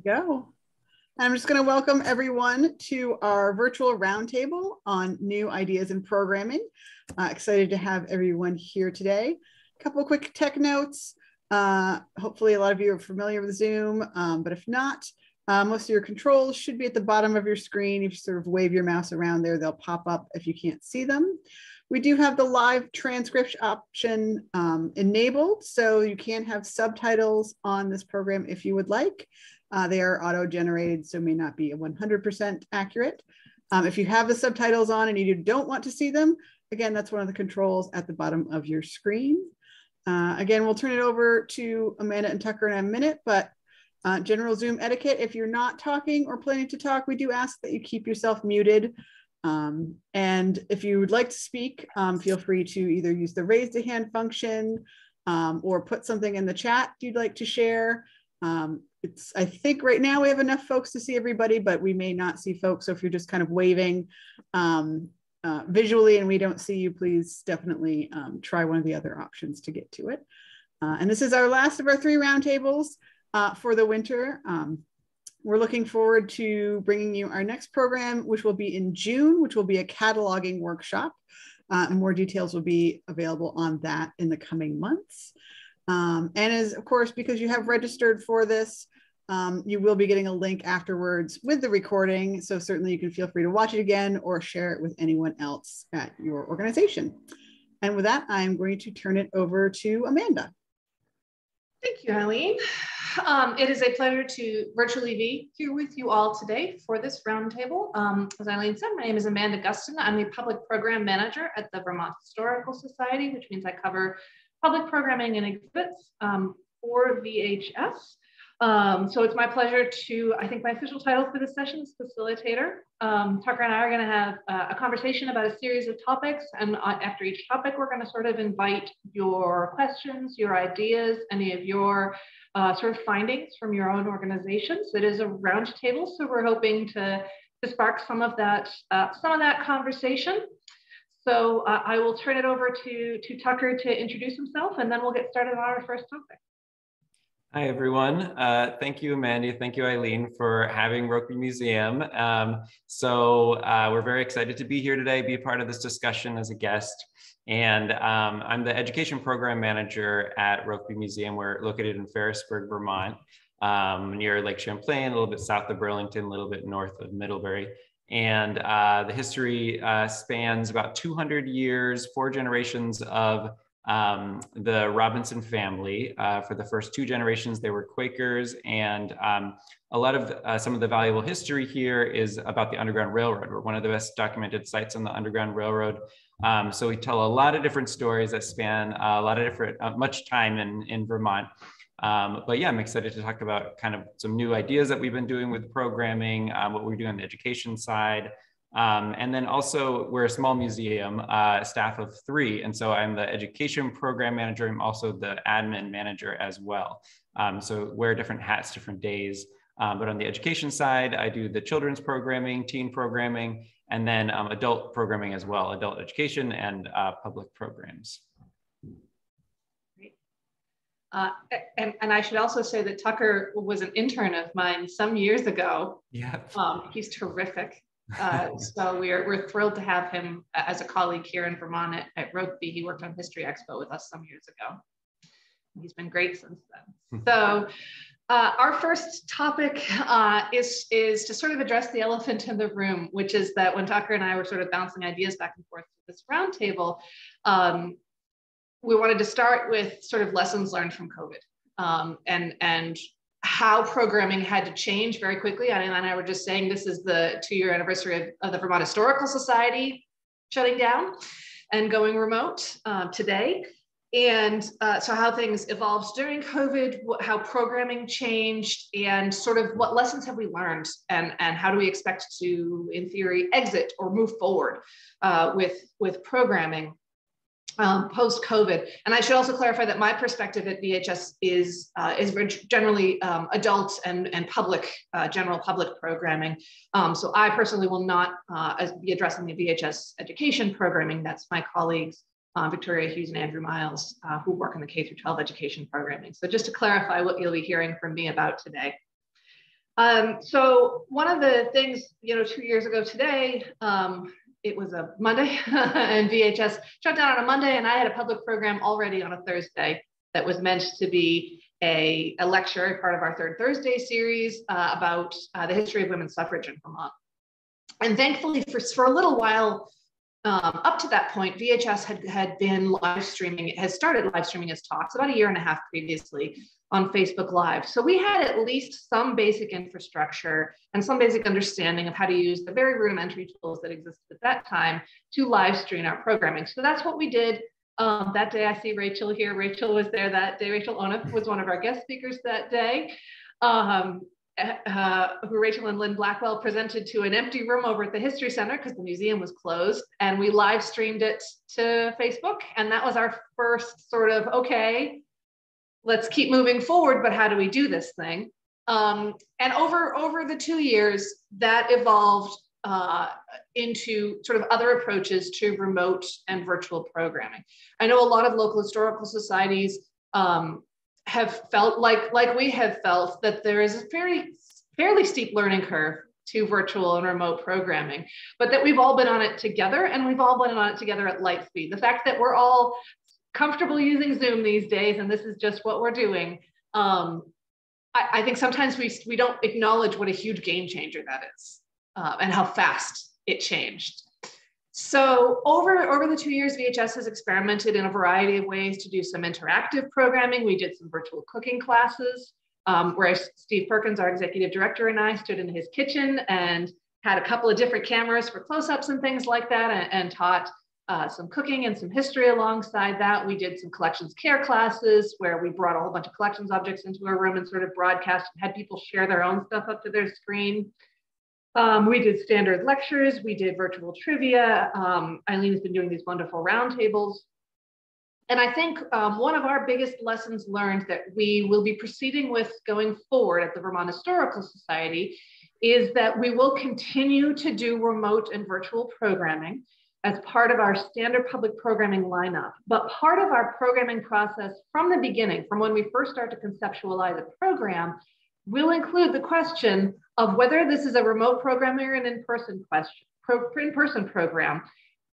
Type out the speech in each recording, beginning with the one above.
go. I'm just going to welcome everyone to our virtual roundtable on new ideas in programming. Uh, excited to have everyone here today. A couple quick tech notes. Uh, hopefully a lot of you are familiar with Zoom, um, but if not, uh, most of your controls should be at the bottom of your screen. If you sort of wave your mouse around there, they'll pop up if you can't see them. We do have the live transcript option um, enabled, so you can have subtitles on this program if you would like. Uh, they are auto-generated, so may not be 100% accurate. Um, if you have the subtitles on and you don't want to see them, again, that's one of the controls at the bottom of your screen. Uh, again, we'll turn it over to Amanda and Tucker in a minute, but uh, general Zoom etiquette, if you're not talking or planning to talk, we do ask that you keep yourself muted. Um, and if you would like to speak, um, feel free to either use the raise the hand function um, or put something in the chat you'd like to share. Um, it's, I think right now we have enough folks to see everybody, but we may not see folks. So if you're just kind of waving um, uh, visually and we don't see you, please definitely um, try one of the other options to get to it. Uh, and this is our last of our three roundtables uh, for the winter. We're looking forward to bringing you our next program, which will be in June, which will be a cataloging workshop. Uh, more details will be available on that in the coming months. Um, and as of course, because you have registered for this, um, you will be getting a link afterwards with the recording. So certainly you can feel free to watch it again or share it with anyone else at your organization. And with that, I'm going to turn it over to Amanda. Thank you, Eileen. Um, it is a pleasure to virtually be here with you all today for this roundtable. Um, as Eileen said, my name is Amanda Gustin. I'm the Public Program Manager at the Vermont Historical Society, which means I cover public programming and exhibits um, for VHS. Um, so it's my pleasure to, I think my official title for this session is facilitator. Um, Tucker and I are gonna have uh, a conversation about a series of topics and uh, after each topic, we're gonna sort of invite your questions, your ideas, any of your uh, sort of findings from your own organizations. It is a roundtable, so we're hoping to, to spark some of that, uh, some of that conversation. So uh, I will turn it over to, to Tucker to introduce himself, and then we'll get started on our first topic. Hi, everyone. Uh, thank you, Amanda. Thank you, Eileen, for having Rokeby Museum. Um, so uh, we're very excited to be here today, be a part of this discussion as a guest. And um, I'm the education program manager at Rokeby Museum. We're located in Ferrisburgh, Vermont, um, near Lake Champlain, a little bit south of Burlington, a little bit north of Middlebury. And uh, the history uh, spans about 200 years, four generations of um, the Robinson family. Uh, for the first two generations, they were Quakers. And um, a lot of uh, some of the valuable history here is about the Underground Railroad. We're one of the best documented sites on the Underground Railroad. Um, so we tell a lot of different stories that span a lot of different, uh, much time in, in Vermont. Um, but yeah, I'm excited to talk about kind of some new ideas that we've been doing with programming, um, what we're doing on the education side. Um, and then also we're a small museum, uh, staff of three. And so I'm the education program manager. I'm also the admin manager as well. Um, so wear different hats, different days. Um, but on the education side, I do the children's programming, teen programming, and then um, adult programming as well, adult education and uh, public programs. Uh, and, and I should also say that Tucker was an intern of mine some years ago. Yeah. Um, he's terrific. Uh, so we're, we're thrilled to have him as a colleague here in Vermont at, at Rokeby. He worked on History Expo with us some years ago. He's been great since then. Hmm. So uh, our first topic uh, is, is to sort of address the elephant in the room, which is that when Tucker and I were sort of bouncing ideas back and forth to this roundtable, um, we wanted to start with sort of lessons learned from COVID um, and, and how programming had to change very quickly. I and I were just saying this is the two year anniversary of, of the Vermont Historical Society shutting down and going remote uh, today. And uh, so, how things evolved during COVID, how programming changed, and sort of what lessons have we learned, and, and how do we expect to, in theory, exit or move forward uh, with, with programming um, post COVID. And I should also clarify that my perspective at VHS is uh, is generally um, adult and and public uh, general public programming. Um, so I personally will not uh, be addressing the VHS education programming. That's my colleagues. Uh, Victoria Hughes and Andrew Miles, uh, who work in the K through 12 education programming. So just to clarify what you'll be hearing from me about today. Um, so one of the things, you know, two years ago today, um, it was a Monday and VHS shut down on a Monday and I had a public program already on a Thursday that was meant to be a, a lecture, part of our third Thursday series uh, about uh, the history of women's suffrage in Vermont. And thankfully for, for a little while, um, up to that point, VHS had, had been live streaming, it has started live streaming its talks about a year and a half previously on Facebook Live. So we had at least some basic infrastructure and some basic understanding of how to use the very rudimentary tools that existed at that time to live stream our programming. So that's what we did. Um, that day, I see Rachel here. Rachel was there that day. Rachel Onuf was one of our guest speakers that day. Um, uh, who Rachel and Lynn Blackwell presented to an empty room over at the History Center because the museum was closed. And we live streamed it to Facebook. And that was our first sort of, okay, let's keep moving forward, but how do we do this thing? Um, and over, over the two years, that evolved uh, into sort of other approaches to remote and virtual programming. I know a lot of local historical societies um, have felt like like we have felt that there is a very fairly steep learning curve to virtual and remote programming, but that we've all been on it together and we've all been on it together at light speed. The fact that we're all comfortable using Zoom these days and this is just what we're doing, um, I, I, think sometimes we, we don't acknowledge what a huge game changer that is uh, and how fast it changed. So over, over the two years, VHS has experimented in a variety of ways to do some interactive programming. We did some virtual cooking classes um, where Steve Perkins, our executive director, and I stood in his kitchen and had a couple of different cameras for close-ups and things like that and, and taught uh, some cooking and some history alongside that. We did some collections care classes where we brought a whole bunch of collections objects into a room and sort of broadcast and had people share their own stuff up to their screen. Um, we did standard lectures, we did virtual trivia. Um, Eileen's been doing these wonderful roundtables. And I think um, one of our biggest lessons learned that we will be proceeding with going forward at the Vermont Historical Society is that we will continue to do remote and virtual programming as part of our standard public programming lineup. But part of our programming process from the beginning, from when we first start to conceptualize a program, will include the question of whether this is a remote program or an in-person question, in-person program.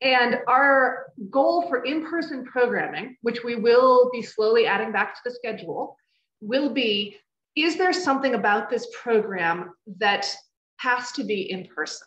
And our goal for in-person programming, which we will be slowly adding back to the schedule, will be, is there something about this program that has to be in person?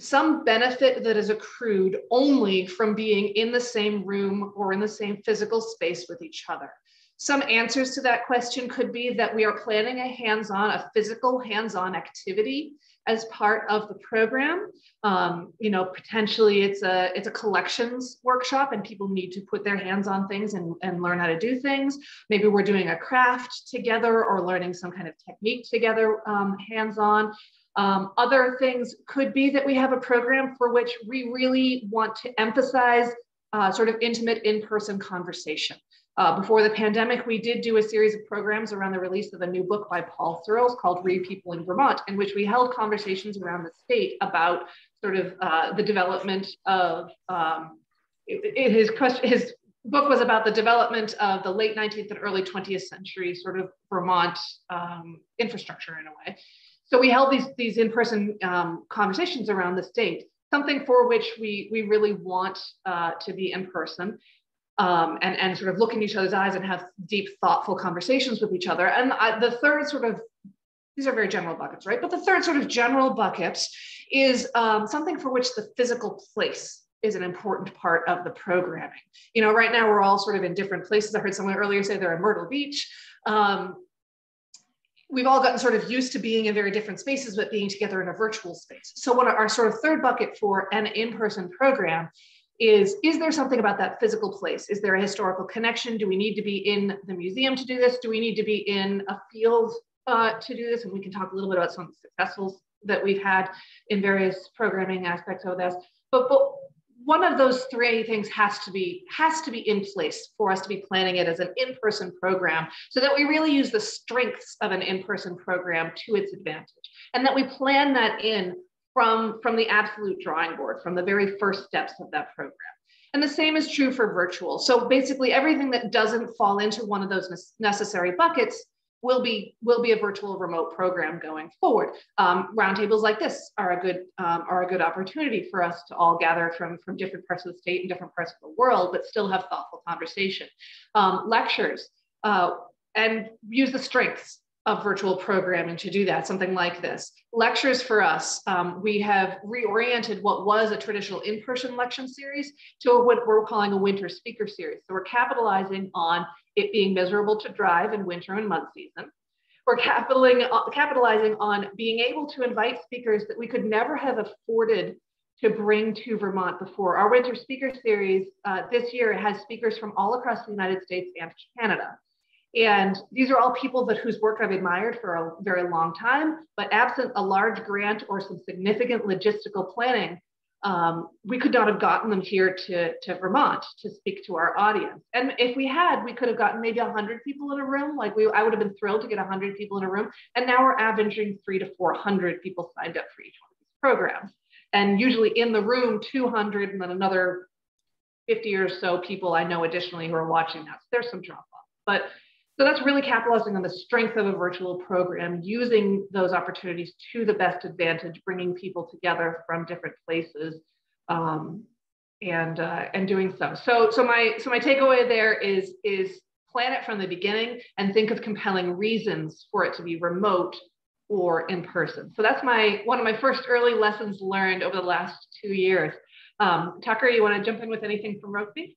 Some benefit that is accrued only from being in the same room or in the same physical space with each other. Some answers to that question could be that we are planning a hands-on, a physical hands-on activity as part of the program. Um, you know, potentially it's a it's a collections workshop and people need to put their hands on things and, and learn how to do things. Maybe we're doing a craft together or learning some kind of technique together um, hands-on. Um, other things could be that we have a program for which we really want to emphasize uh, sort of intimate in-person conversation. Uh, before the pandemic, we did do a series of programs around the release of a new book by Paul Searls called Repeopling Vermont, in which we held conversations around the state about sort of uh, the development of um, his question. His book was about the development of the late 19th and early 20th century sort of Vermont um, infrastructure in a way. So we held these these in-person um, conversations around the state, something for which we we really want uh, to be in person um, and, and sort of look in each other's eyes and have deep, thoughtful conversations with each other. And I, the third sort of, these are very general buckets, right? But the third sort of general bucket is um, something for which the physical place is an important part of the programming. You know, right now we're all sort of in different places. I heard someone earlier say they're in Myrtle Beach. Um, we've all gotten sort of used to being in very different spaces, but being together in a virtual space. So of our sort of third bucket for an in-person program is is there something about that physical place? Is there a historical connection? Do we need to be in the museum to do this? Do we need to be in a field uh, to do this? And we can talk a little bit about some successfuls that we've had in various programming aspects of this. But, but one of those three things has to be has to be in place for us to be planning it as an in-person program so that we really use the strengths of an in-person program to its advantage and that we plan that in from, from the absolute drawing board, from the very first steps of that program. And the same is true for virtual. So basically everything that doesn't fall into one of those necessary buckets will be will be a virtual remote program going forward. Um, roundtables like this are a good um, are a good opportunity for us to all gather from from different parts of the state and different parts of the world, but still have thoughtful conversation. Um, lectures uh, and use the strengths of virtual programming to do that, something like this. Lectures for us, um, we have reoriented what was a traditional in-person lecture series to what we're calling a winter speaker series. So we're capitalizing on it being miserable to drive in winter and month season. We're uh, capitalizing on being able to invite speakers that we could never have afforded to bring to Vermont before. Our winter speaker series uh, this year has speakers from all across the United States and Canada. And these are all people that whose work I've admired for a very long time, but absent a large grant or some significant logistical planning, um, we could not have gotten them here to, to Vermont to speak to our audience. And if we had, we could have gotten maybe 100 people in a room. Like we, I would have been thrilled to get 100 people in a room. And now we're averaging three to 400 people signed up for each one of these programs. And usually in the room, 200 and then another 50 or so people I know additionally who are watching that. So there's some drop off. But so that's really capitalizing on the strength of a virtual program, using those opportunities to the best advantage, bringing people together from different places, um, and uh, and doing so. So so my so my takeaway there is is plan it from the beginning and think of compelling reasons for it to be remote or in person. So that's my one of my first early lessons learned over the last two years. Um, Tucker, you want to jump in with anything from Rokeby?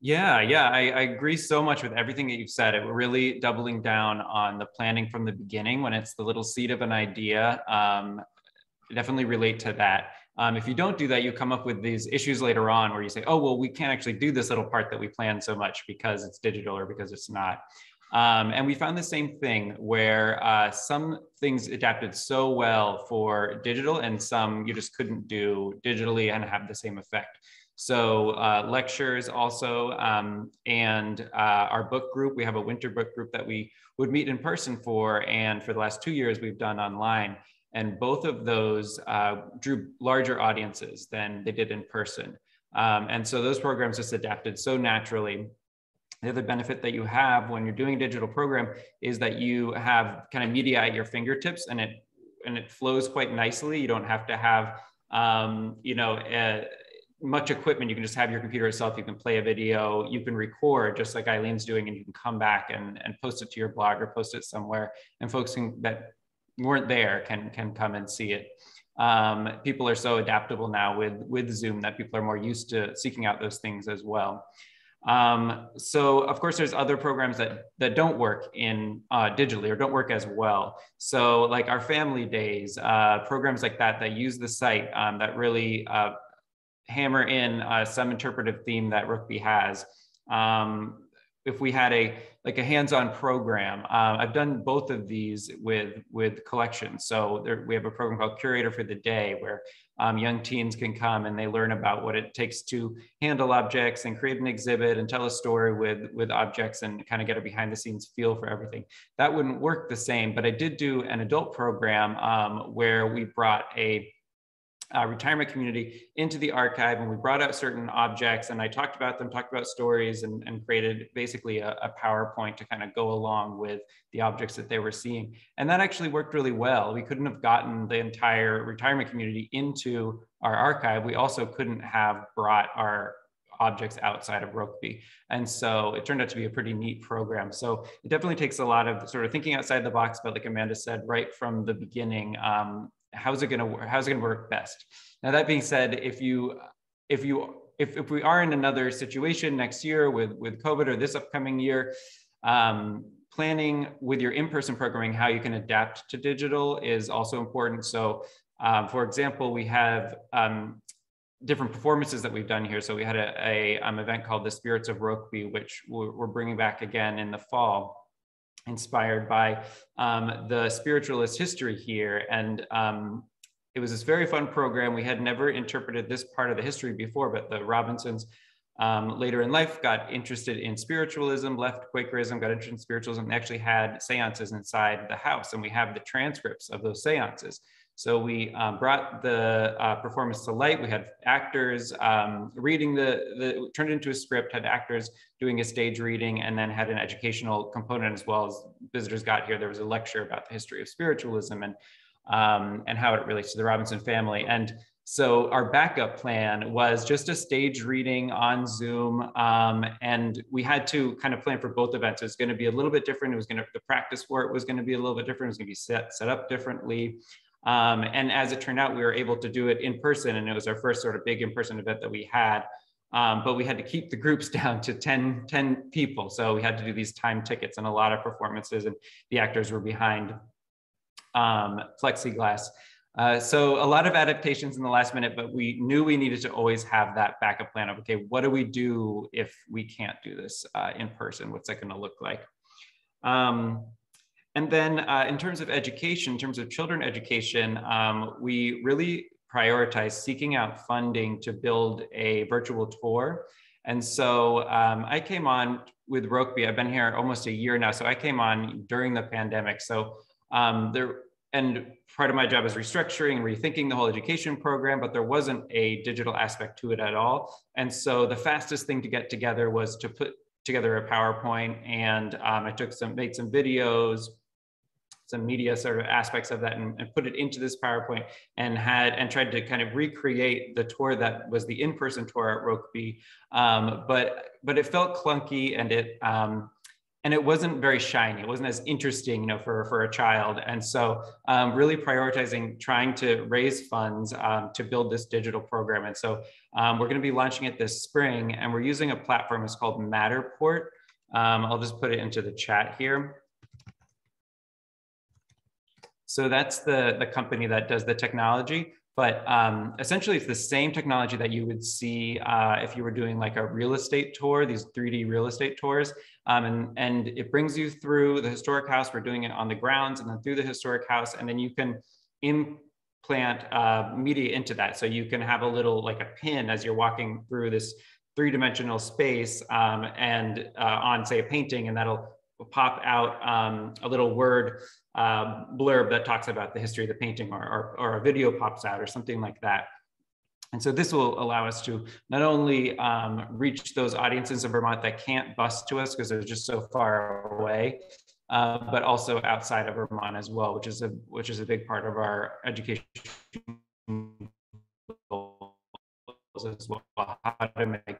Yeah, yeah, I, I, agree so much with everything that you've said. It really doubling down on the planning from the beginning when it's the little seed of an idea. Um, definitely relate to that. Um, if you don't do that, you come up with these issues later on where you say, oh, well, we can't actually do this little part that we planned so much because it's digital or because it's not. Um, and we found the same thing where uh, some things adapted so well for digital and some you just couldn't do digitally and have the same effect. So uh, lectures also, um, and uh, our book group, we have a winter book group that we would meet in person for. And for the last two years, we've done online. And both of those uh, drew larger audiences than they did in person. Um, and so those programs just adapted so naturally. The other benefit that you have when you're doing a digital program is that you have kind of media at your fingertips and it and it flows quite nicely. You don't have to have um, you know, much equipment. You can just have your computer itself. You can play a video. You can record just like Eileen's doing, and you can come back and, and post it to your blog or post it somewhere. And folks can, that weren't there can can come and see it. Um, people are so adaptable now with with Zoom that people are more used to seeking out those things as well. Um, so of course, there's other programs that that don't work in uh, digitally or don't work as well. So like our family days, uh, programs like that that use the site um, that really uh, hammer in uh, some interpretive theme that Rokeby has. Um, if we had a like a hands-on program, uh, I've done both of these with with collections. So there, we have a program called Curator for the Day, where um, young teens can come and they learn about what it takes to handle objects and create an exhibit and tell a story with with objects and kind of get a behind the scenes feel for everything. That wouldn't work the same, but I did do an adult program um, where we brought a uh, retirement community into the archive and we brought out certain objects and I talked about them, talked about stories and, and created basically a, a, PowerPoint to kind of go along with the objects that they were seeing. And that actually worked really well. We couldn't have gotten the entire retirement community into our archive. We also couldn't have brought our objects outside of Rokeby. And so it turned out to be a pretty neat program. So it definitely takes a lot of sort of thinking outside the box, but like Amanda said, right from the beginning, um, how's it going to work? How's it going to work best? Now, that being said, if you, if you, if, if we are in another situation next year with, with COVID or this upcoming year, um, planning with your in-person programming, how you can adapt to digital is also important. So um, for example, we have um, different performances that we've done here. So we had a, a um, event called the Spirits of Rokeby, which we're, we're bringing back again in the fall inspired by um, the spiritualist history here. And um, it was this very fun program. We had never interpreted this part of the history before, but the Robinsons um, later in life got interested in spiritualism, left Quakerism, got interested in spiritualism, and actually had seances inside the house. And we have the transcripts of those seances. So we um, brought the uh, performance to light. We had actors um, reading the, the, turned into a script, had actors doing a stage reading, and then had an educational component as well as visitors got here. There was a lecture about the history of spiritualism and, um, and how it relates to the Robinson family. And so our backup plan was just a stage reading on Zoom, um, and we had to kind of plan for both events. It was going to be a little bit different. It was going to the practice for it was going to be a little bit different. It was going to be set set up differently. Um, and as it turned out, we were able to do it in person, and it was our first sort of big in-person event that we had. Um, but we had to keep the groups down to 10, 10 people. So we had to do these time tickets and a lot of performances, and the actors were behind um, plexiglass. Uh, so a lot of adaptations in the last minute, but we knew we needed to always have that backup plan of, okay, what do we do if we can't do this uh, in person? What's that gonna look like? Um, and then uh, in terms of education, in terms of children education, um, we really prioritize seeking out funding to build a virtual tour. And so um, I came on with Rokeby. I've been here almost a year now. So I came on during the pandemic. So um, there, and part of my job is restructuring and rethinking the whole education program, but there wasn't a digital aspect to it at all. And so the fastest thing to get together was to put together a PowerPoint and um, I took some, made some videos, some media sort of aspects of that and, and, put it into this PowerPoint and had and tried to kind of recreate the tour that was the in-person tour at Rokeby. Um, but but it felt clunky and it um, and it wasn't very shiny. It wasn't as interesting, you know, for, for a child. And so um, really prioritizing trying to raise funds um, to build this digital program. And so um, we're gonna be launching it this spring and we're using a platform, it's called Matterport. Um, I'll just put it into the chat here. So that's the, the company that does the technology. But um, essentially, it's the same technology that you would see uh, if you were doing like a real estate tour, these 3D real estate tours. Um, and, and it brings you through the historic house. We're doing it on the grounds and then through the historic house. And then you can implant uh, media into that. So you can have a little like a pin as you're walking through this three-dimensional space um, and uh, on say a painting and that'll pop out um, a little word uh, blurb that talks about the history of the painting or, or, or, a video pops out or something like that. And so this will allow us to not only um, reach those audiences in Vermont that can't bus to us because they're just so far away, uh, but also outside of Vermont as well, which is a which is a big part of our education as well, how to make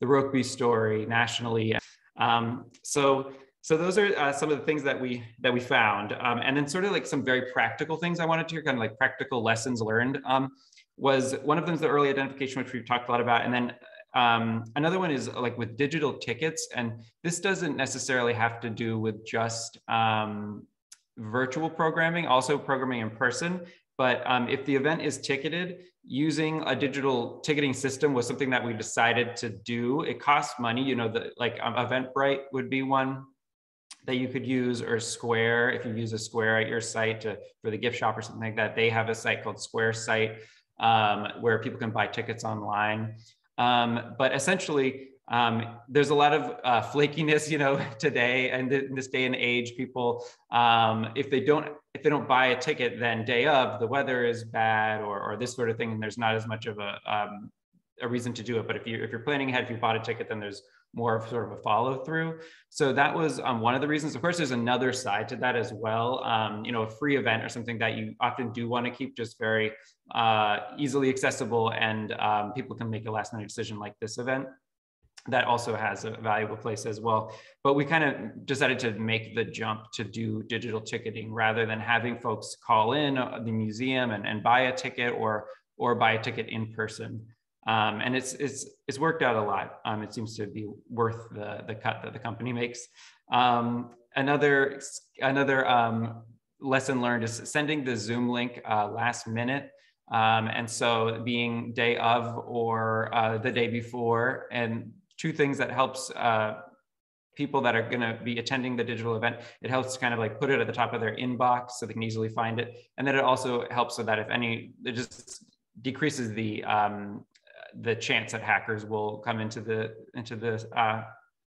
the Rokeby story nationally. Um, so so those are uh, some of the things that we that we found, um, and then sort of like some very practical things I wanted to hear, kind of like practical lessons learned. Um, was one of them is the early identification, which we've talked a lot about, and then um, another one is like with digital tickets, and this doesn't necessarily have to do with just um, virtual programming, also programming in person. But um, if the event is ticketed, using a digital ticketing system was something that we decided to do. It costs money, you know, the, like um, Eventbrite would be one that you could use or Square if you use a Square at your site to, for the gift shop or something like that. They have a site called Square Site um, where people can buy tickets online. Um, but essentially, um, there's a lot of uh, flakiness, you know, today and in this day and age, people, um, if they don't, if they don't buy a ticket, then day of the weather is bad or, or this sort of thing, and there's not as much of a, um, a reason to do it. But if you if you're planning ahead, if you bought a ticket, then there's more of sort of a follow through. So that was um, one of the reasons. Of course, there's another side to that as well. Um, you know, a free event or something that you often do want to keep just very uh, easily accessible and um, people can make a last minute decision like this event. That also has a valuable place as well. But we kind of decided to make the jump to do digital ticketing rather than having folks call in uh, the museum and, and buy a ticket or or buy a ticket in person. Um, and it's, it's, it's worked out a lot. Um, it seems to be worth the, the cut that the company makes. Um, another another um, lesson learned is sending the Zoom link uh, last minute. Um, and so being day of or uh, the day before and two things that helps uh, people that are going to be attending the digital event it helps to kind of like put it at the top of their inbox so they can easily find it and then it also helps so that if any it just decreases the um, the chance that hackers will come into the into the uh,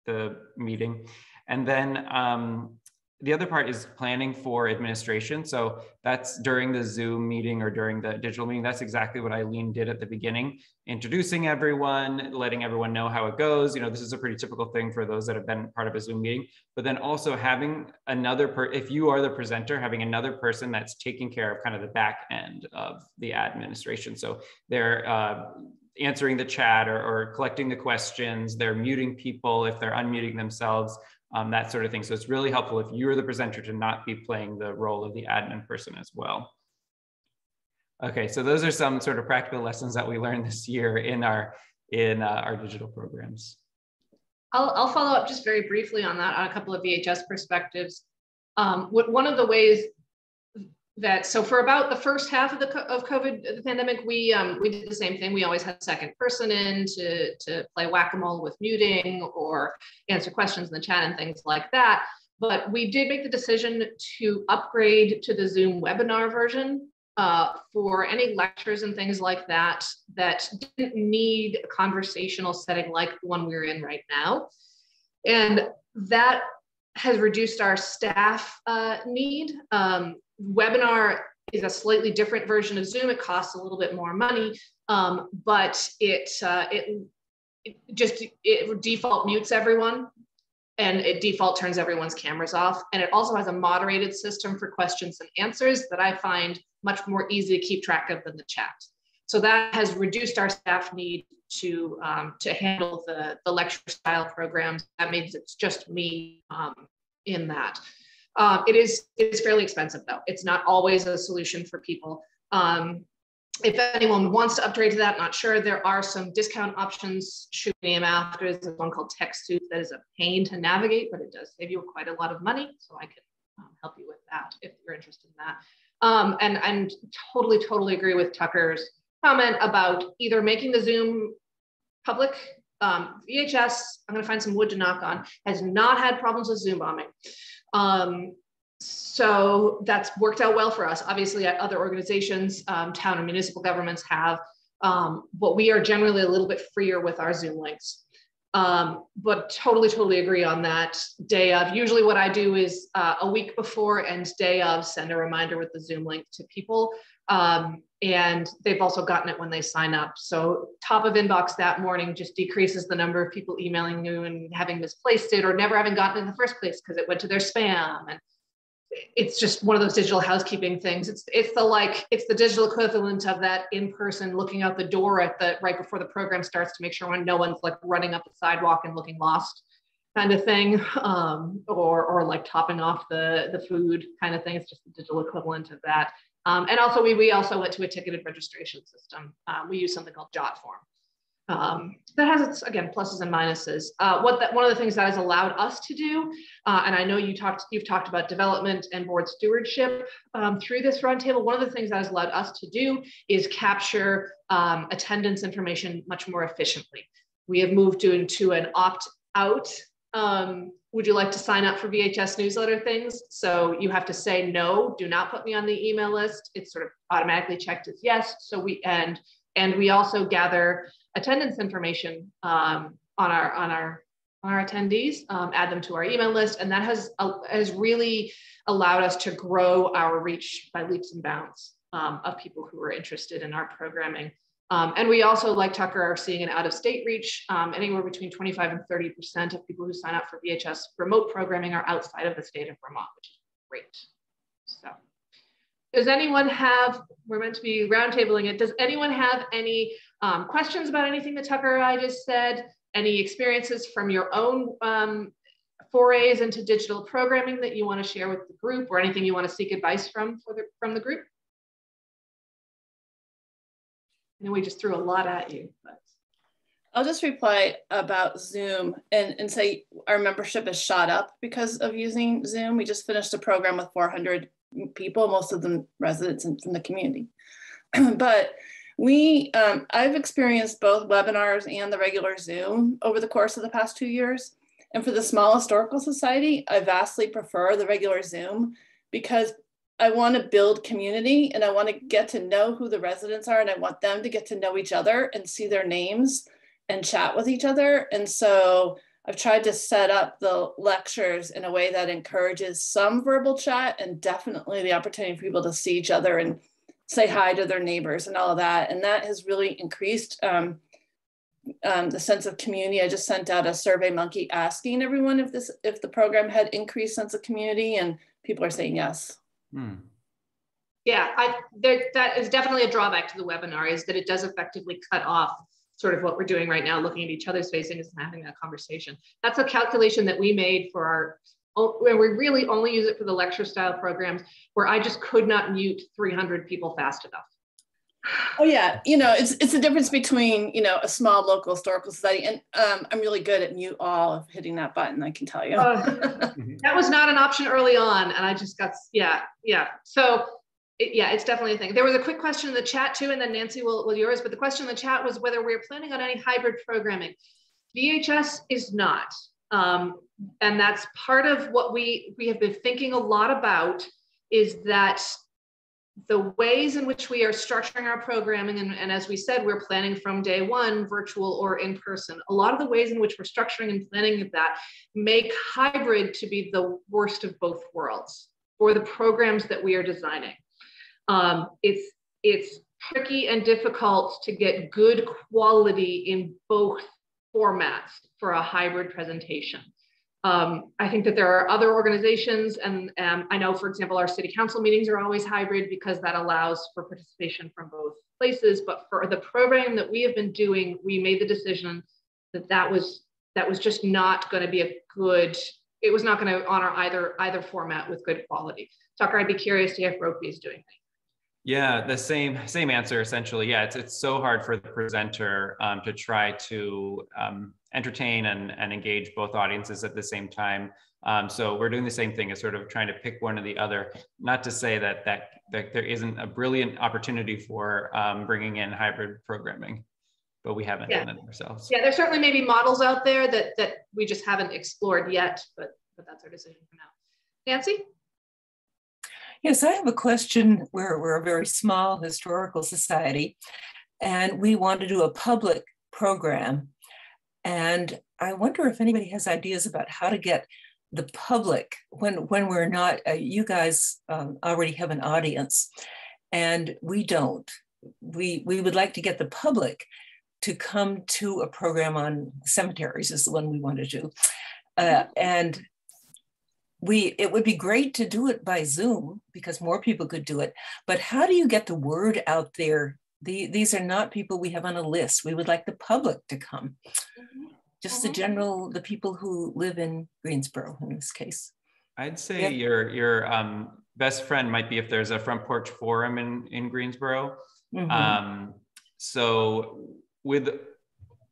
the meeting, and then um, the other part is planning for administration. So that's during the Zoom meeting or during the digital meeting. That's exactly what Eileen did at the beginning, introducing everyone, letting everyone know how it goes. You know, this is a pretty typical thing for those that have been part of a Zoom meeting, but then also having another, per if you are the presenter, having another person that's taking care of kind of the back end of the administration. So they're uh, answering the chat or, or collecting the questions, they're muting people if they're unmuting themselves um, that sort of thing. So it's really helpful if you're the presenter to not be playing the role of the admin person as well. Okay, so those are some sort of practical lessons that we learned this year in our in uh, our digital programs. I'll, I'll follow up just very briefly on that on a couple of VHS perspectives. Um, one of the ways that so for about the first half of the of COVID the pandemic, we um, we did the same thing. We always had second person in to to play whack a mole with muting or answer questions in the chat and things like that. But we did make the decision to upgrade to the Zoom webinar version uh, for any lectures and things like that that didn't need a conversational setting like the one we're in right now, and that has reduced our staff uh, need. Um, webinar is a slightly different version of Zoom. It costs a little bit more money, um, but it, uh, it, it just it default mutes everyone and it default turns everyone's cameras off. And it also has a moderated system for questions and answers that I find much more easy to keep track of than the chat. So that has reduced our staff need to, um, to handle the, the lecture style programs. That means it's just me um, in that. Um, it is it's fairly expensive though. It's not always a solution for people. Um, if anyone wants to upgrade to that, not sure, there are some discount options. Shoot me after. There's one called TechSoup that is a pain to navigate, but it does save you quite a lot of money. So I can um, help you with that if you're interested in that. Um, and and totally, totally agree with Tucker's comment about either making the Zoom public. Um, VHS, I'm going to find some wood to knock on, has not had problems with Zoom bombing. Um, so that's worked out well for us. Obviously, at other organizations, um, town and municipal governments have, um, but we are generally a little bit freer with our Zoom links. Um, but totally, totally agree on that day of. Usually, what I do is uh, a week before and day of send a reminder with the Zoom link to people. Um, and they've also gotten it when they sign up. So top of inbox that morning just decreases the number of people emailing you and having misplaced it or never having gotten it in the first place because it went to their spam. And it's just one of those digital housekeeping things. It's it's the like it's the digital equivalent of that in person looking out the door at the right before the program starts to make sure when no one's like running up the sidewalk and looking lost kind of thing um, or or like topping off the the food kind of thing. It's just the digital equivalent of that. Um, and also we, we also went to a ticketed registration system. Um, we use something called JotForm. Um, that has its again pluses and minuses. Uh, what that one of the things that has allowed us to do, uh, and I know you talked you've talked about development and board stewardship um, through this roundtable. One of the things that has allowed us to do is capture um, attendance information much more efficiently. We have moved to into an opt out um, would you like to sign up for VHS newsletter things? So you have to say no, do not put me on the email list. It's sort of automatically checked as yes. So we and and we also gather attendance information um, on our on our on our attendees, um, add them to our email list, and that has uh, has really allowed us to grow our reach by leaps and bounds um, of people who are interested in our programming. Um, and we also, like Tucker, are seeing an out-of-state reach. Um, anywhere between 25 and 30% of people who sign up for VHS remote programming are outside of the state of Vermont, which is great. So does anyone have, we're meant to be roundtabling it, does anyone have any um, questions about anything that Tucker or I just said? Any experiences from your own um, forays into digital programming that you want to share with the group or anything you want to seek advice from, for the, from the group? I know we just threw a lot at you, but. I'll just reply about Zoom and, and say our membership has shot up because of using Zoom. We just finished a program with 400 people, most of them residents from the community. but we, um, I've experienced both webinars and the regular Zoom over the course of the past two years. And for the Small Historical Society, I vastly prefer the regular Zoom because I want to build community and I want to get to know who the residents are and I want them to get to know each other and see their names and chat with each other. And so I've tried to set up the lectures in a way that encourages some verbal chat and definitely the opportunity for people to see each other and say hi to their neighbors and all of that. And that has really increased um, um, the sense of community. I just sent out a survey monkey asking everyone if this if the program had increased sense of community and people are saying yes. Hmm. Yeah, I, there, that is definitely a drawback to the webinar is that it does effectively cut off sort of what we're doing right now, looking at each other's faces and having that conversation. That's a calculation that we made for our, where we really only use it for the lecture style programs where I just could not mute 300 people fast enough. Oh yeah, you know, it's it's a difference between you know a small local historical society and um, I'm really good at mute all of hitting that button. I can tell you. Uh, that was not an option early on, and I just got yeah yeah. So it, yeah, it's definitely a thing. There was a quick question in the chat too, and then Nancy will will yours. But the question in the chat was whether we're planning on any hybrid programming. VHS is not, um, and that's part of what we we have been thinking a lot about. Is that the ways in which we are structuring our programming, and, and, as we said, we're planning from day one, virtual or in person. A lot of the ways in which we're structuring and planning that make hybrid to be the worst of both worlds for the programs that we are designing. Um, it's, it's tricky and difficult to get good quality in both formats for a hybrid presentation. Um, I think that there are other organizations, and um, I know, for example, our city council meetings are always hybrid because that allows for participation from both places. But for the program that we have been doing, we made the decision that that was that was just not going to be a good. It was not going to honor either either format with good quality. Tucker, I'd be curious to hear if Rokeby is doing that. Yeah, the same same answer essentially. Yeah, it's it's so hard for the presenter um, to try to um, entertain and, and engage both audiences at the same time. Um, so we're doing the same thing as sort of trying to pick one or the other. Not to say that that, that there isn't a brilliant opportunity for um, bringing in hybrid programming, but we haven't yeah. done it ourselves. Yeah, there's certainly maybe models out there that that we just haven't explored yet, but but that's our decision for now. Nancy. Yes, I have a question. We're, we're a very small historical society, and we want to do a public program and I wonder if anybody has ideas about how to get the public when when we're not. Uh, you guys um, already have an audience, and we don't. We we would like to get the public to come to a program on cemeteries is the one we want to do, uh, and we it would be great to do it by zoom because more people could do it but how do you get the word out there the, these are not people we have on a list. We would like the public to come. Mm-hmm. Just the mm-hmm. general, the people who live in Greensboro in this case. I'd say yeah. your your um, best friend might be if there's a front porch forum in in Greensboro. Mm-hmm. Um, so with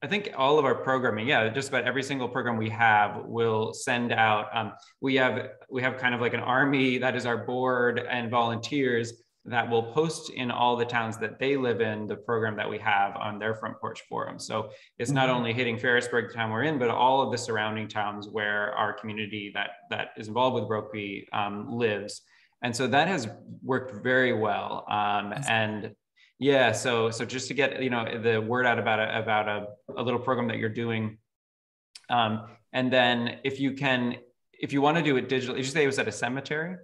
I think all of our programming, yeah, just about every single program we have will send out. Um, we have we have kind of like an army that is our board and volunteers that will post in all the towns that they live in the program that we have on their front porch forum. So it's not mm-hmm. only hitting Ferrisburgh, the town we're in, but all of the surrounding towns where our community that that is involved with Rokeby um, lives. And so that has worked very well. Um, and yeah, so so just to get you know the word out about a, about a, a little program that you're doing, um, and then if you can, if you want to do it digitally, you say it was at a cemetery.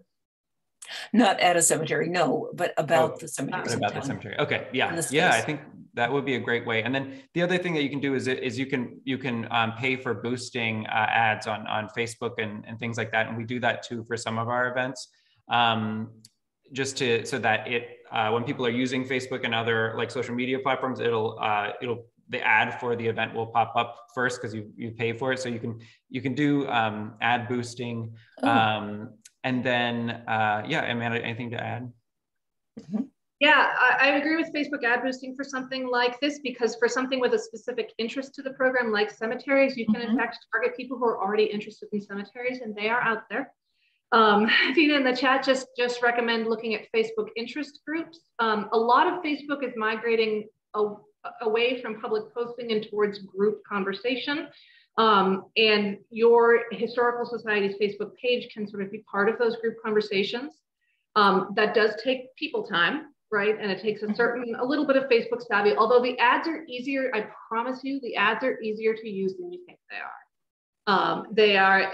Not at a cemetery, no, but about oh, the cemetery. About the cemetery. Okay, yeah, yeah. I think that would be a great way. And then the other thing that you can do is is you can you can um, pay for boosting uh, ads on on Facebook and and things like that. And we do that too for some of our events, um, just to so that it uh, when people are using Facebook and other like social media platforms, it'll uh, it'll the ad for the event will pop up first because you you pay for it. So you can you can do um, ad boosting. Oh. Um, and then, uh, yeah, Amanda, anything to add? Mm-hmm. Yeah, I, I, agree with Facebook ad boosting for something like this because for something with a specific interest to the program, like cemeteries, you can mm-hmm. in fact target people who are already interested in cemeteries, and they are out there. Um, Tina in the chat just just recommend looking at Facebook interest groups. Um, a lot of Facebook is migrating a, away from public posting and towards group conversation. Um, and your historical society's Facebook page can sort of be part of those group conversations. Um, that does take people time, right? And it takes a certain, a little bit of Facebook savvy, although the ads are easier, I promise you, the ads are easier to use than you think they are. Um, they are,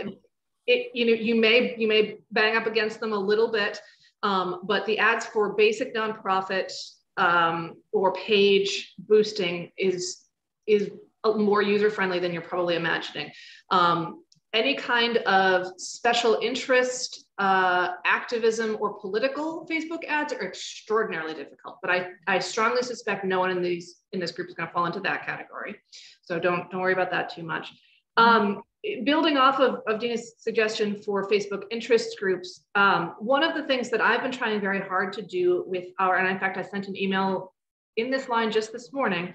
it, you know, you may you may bang up against them a little bit, um, but the ads for basic nonprofit um, or page boosting is is more user friendly than you're probably imagining. Um, any kind of special interest, uh, activism, or political Facebook ads are extraordinarily difficult. But I, I strongly suspect no one in these in this group is going to fall into that category. So don't don't worry about that too much. Um, building off of, of Dina's suggestion for Facebook interest groups, um, one of the things that I've been trying very hard to do with our, and in fact, I sent an email in this line just this morning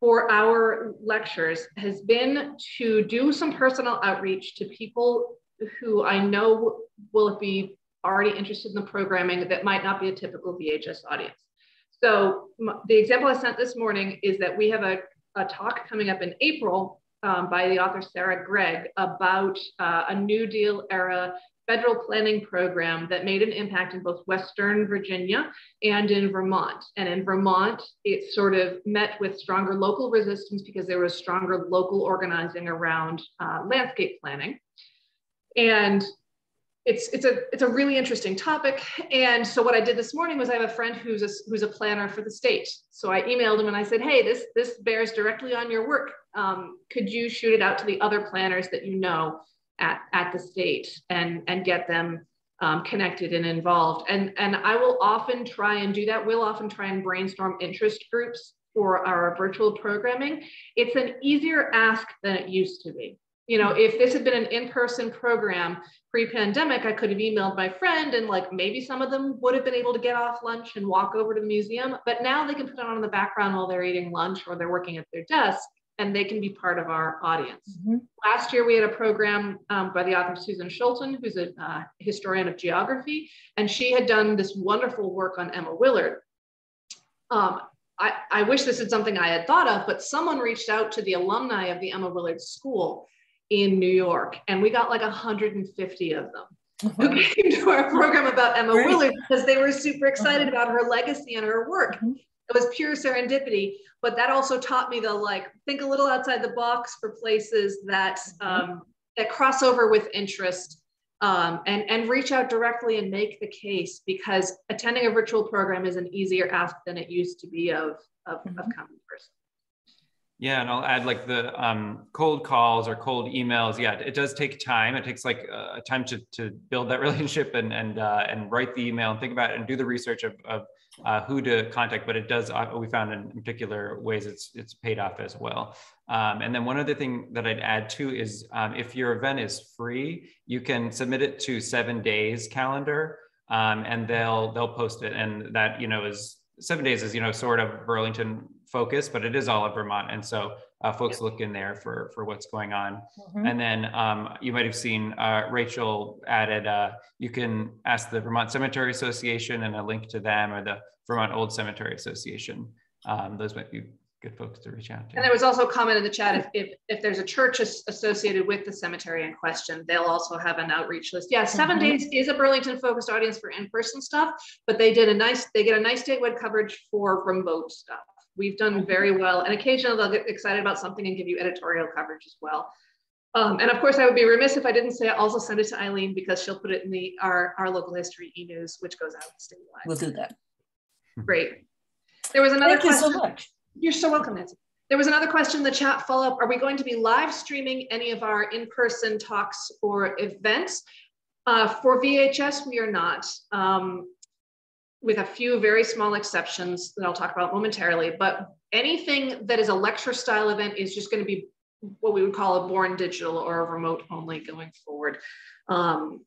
for our lectures has been to do some personal outreach to people who I know will be already interested in the programming that might not be a typical VHS audience. So the example I sent this morning is that we have a, a talk coming up in April um, by the author Sarah Gregg about uh, a New Deal era federal planning program that made an impact in both Western Virginia and in Vermont. And in Vermont, it sort of met with stronger local resistance because there was stronger local organizing around uh, landscape planning. And it's it's a it's a really interesting topic. And so what I did this morning was I have a friend who's a who's a planner for the state. So I emailed him and I said, hey, this this bears directly on your work. Um, could you shoot it out to the other planners that you know at, at the state and and get them um, connected and involved? And and I will often try and do that. We'll often try and brainstorm interest groups for our virtual programming. It's an easier ask than it used to be you know if this had been an in-person program pre-pandemic i could have emailed my friend and like maybe some of them would have been able to get off lunch and walk over to the museum but now they can put it on in the background while they're eating lunch or they're working at their desk and they can be part of our audience mm-hmm. last year we had a program um, by the author susan schulten who's a uh, historian of geography and she had done this wonderful work on emma willard um, I, I wish this is something I had thought of, but someone reached out to the alumni of the Emma Willard School in New York, and we got like 150 of them who came to our program about Emma. Willard because they were super excited uh-huh. about her legacy and her work. Mm-hmm. It was pure serendipity, but that also taught me to like think a little outside the box for places that mm-hmm. um, that cross over with interest um, and, and reach out directly and make the case because attending a virtual program is an easier ask than it used to be of, of, mm-hmm. of coming person. Yeah, and I'll add like the um, cold calls or cold emails. Yeah, it does take time. It takes like uh, time to, to build that relationship and and uh, and write the email and think about it and do the research of, of uh, who to contact. But it does. Uh, we found in particular ways it's it's paid off as well. Um, and then one other thing that I'd add too is um, if your event is free, you can submit it to Seven Days Calendar, um, and they'll they'll post it. And that you know is Seven Days is you know sort of Burlington focus, but it is all of Vermont. And so uh, folks look in there for, for what's going on. Mm-hmm. And then um, you might have seen uh, Rachel added, uh, you can ask the Vermont Cemetery Association and a link to them or the Vermont Old Cemetery Association. Um, those might be good folks to reach out to. And there was also a comment in the chat, if, if, if there's a church associated with the cemetery in question, they'll also have an outreach list. Yeah, 7 mm-hmm. days is a Burlington focused audience for in-person stuff, but they did a nice, they get a nice statewide coverage for remote stuff. We've done very well. And occasionally they'll get excited about something and give you editorial coverage as well. Um, and of course, I would be remiss if I didn't say I also send it to Eileen because she'll put it in the our, our local history e-news, which goes out statewide. We'll do that. Great. There was another Thank question. you so much. You're so welcome, Nancy. There was another question in the chat follow up. Are we going to be live streaming any of our in-person talks or events? Uh, for VHS, we are not. Um, with a few very small exceptions that I'll talk about momentarily, but anything that is a lecture style event is just going to be what we would call a born digital or a remote only going forward. Um,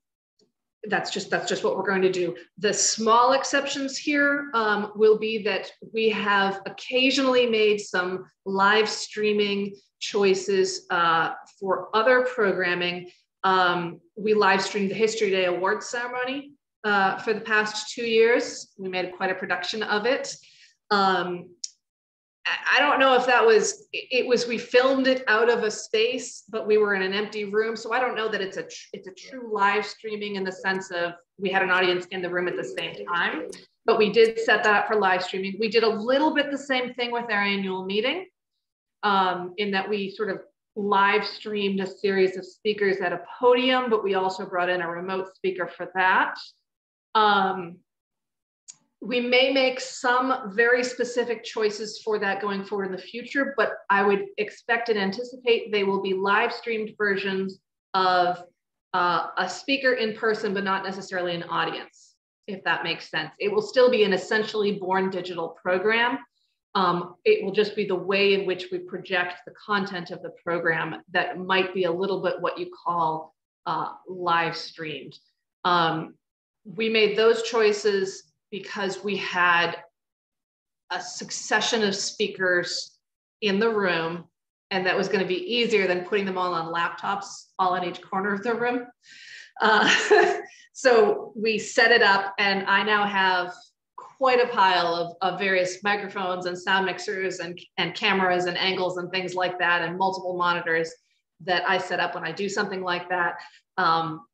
that's just that's just what we're going to do. The small exceptions here um, will be that we have occasionally made some live streaming choices uh, for other programming. Um, we live streamed the History Day Awards ceremony uh, for the past two years. We made quite a production of it. Um, I don't know if that was, it was, we filmed it out of a space, but we were in an empty room. So I don't know that it's a, it's a true live streaming in the sense of we had an audience in the room at the same time, but we did set that up for live streaming. We did a little bit the same thing with our annual meeting um, in that we sort of live streamed a series of speakers at a podium, but we also brought in a remote speaker for that. Um, we may make some very specific choices for that going forward in the future, but I would expect and anticipate they will be live streamed versions of uh, a speaker in person, but not necessarily an audience, if that makes sense. It will still be an essentially born digital program. Um, it will just be the way in which we project the content of the program that might be a little bit what you call uh, live streamed. Um, we made those choices because we had a succession of speakers in the room and that was going to be easier than putting them all on laptops all in each corner of the room. Uh, so we set it up and i now have quite a pile of, of various microphones and sound mixers and, and cameras and angles and things like that and multiple monitors that i set up when i do something like that um,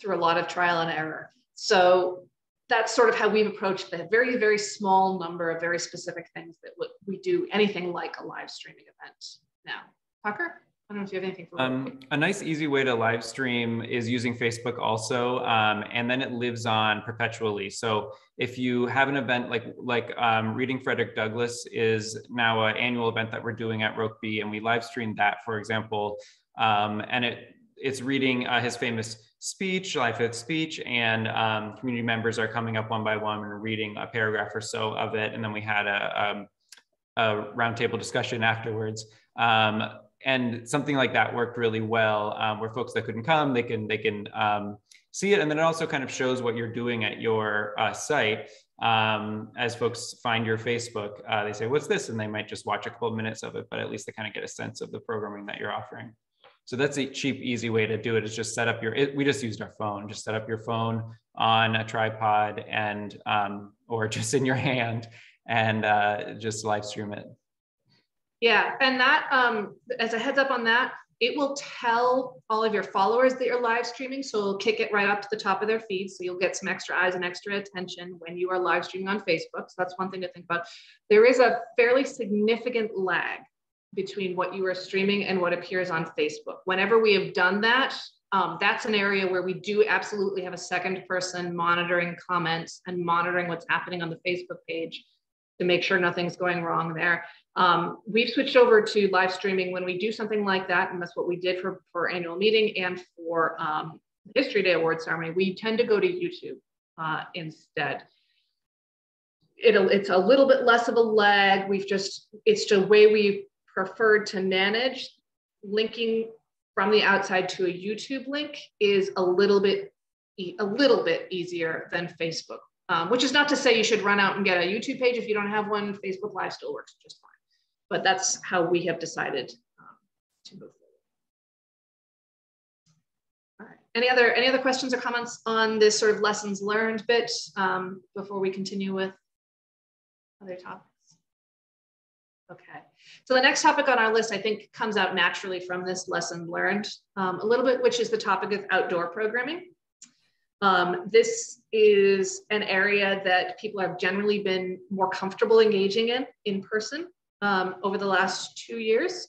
through a lot of trial and error so that's sort of how we've approached the very, very small number of very specific things that we do anything like a live streaming event now. Tucker? I don't know if you have anything for um, A nice, easy way to live stream is using Facebook also, um, and then it lives on perpetually. So if you have an event like like um, Reading Frederick Douglass is now an annual event that we're doing at Rokeby, and we live stream that, for example, um, and it it's reading uh, his famous speech, July 5th speech, and um, community members are coming up one by one and reading a paragraph or so of it. And then we had a, um, a roundtable discussion afterwards. Um, and something like that worked really well, um, where folks that couldn't come, they can they can um, see it, and then it also kind of shows what you're doing at your uh, site. Um, as folks find your Facebook, uh, they say, "What's this?" and they might just watch a couple of minutes of it, but at least they kind of get a sense of the programming that you're offering. So that's a cheap, easy way to do it is just set up your, it, we just used our phone, just set up your phone on a tripod and, um, or just in your hand and uh, just live stream it. Yeah, and that, um, as a heads up on that, it will tell all of your followers that you're live streaming. So it'll kick it right up to the top of their feed. So you'll get some extra eyes and extra attention when you are live streaming on Facebook. So that's one thing to think about. There is a fairly significant lag between what you are streaming and what appears on Facebook. Whenever we have done that, um, that's an area where we do absolutely have a second person monitoring comments and monitoring what's happening on the Facebook page to make sure nothing's going wrong there. Um, we've switched over to live streaming when we do something like that, and that's what we did for, for annual meeting and for um, History Day award ceremony. We tend to go to YouTube uh, instead. It'll, it's a little bit less of a lag. We've just, it's the way we preferred to manage, linking from the outside to a YouTube link is a little bit a little bit easier than Facebook. Um, which is not to say you should run out and get a YouTube page if you don't have one. Facebook Live still works just fine, but that's how we have decided um, to move forward. All right. Any other any other questions or comments on this sort of lessons learned bit um, before we continue with other topics? Okay. So the next topic on our list, I think, comes out naturally from this lesson learned um, a little bit, which is the topic of outdoor programming. Um, this is an area that people have generally been more comfortable engaging in in person um, over the last two years.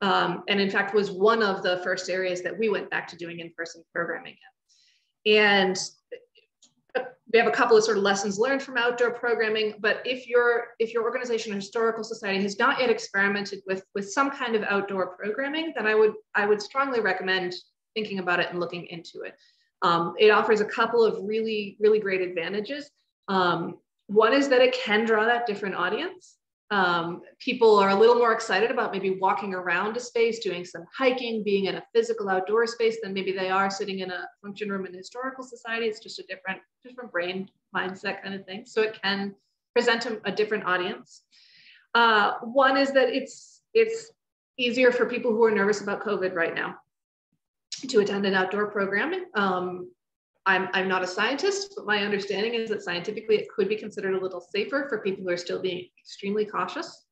Um, and in fact, was one of the first areas that we went back to doing in-person programming in. And we have a couple of sort of lessons learned from outdoor programming but if your if your organization or historical society has not yet experimented with with some kind of outdoor programming then i would i would strongly recommend thinking about it and looking into it. Um, it offers a couple of really really great advantages. Um, one is that it can draw that different audience um, people are a little more excited about maybe walking around a space, doing some hiking, being in a physical outdoor space than maybe they are sitting in a function room in a historical society. It's just a different, different brain mindset kind of thing. So it can present a, a different audience. Uh, one is that it's it's easier for people who are nervous about COVID right now to attend an outdoor program. Um, I'm, I'm not a scientist, but my understanding is that scientifically it could be considered a little safer for people who are still being extremely cautious.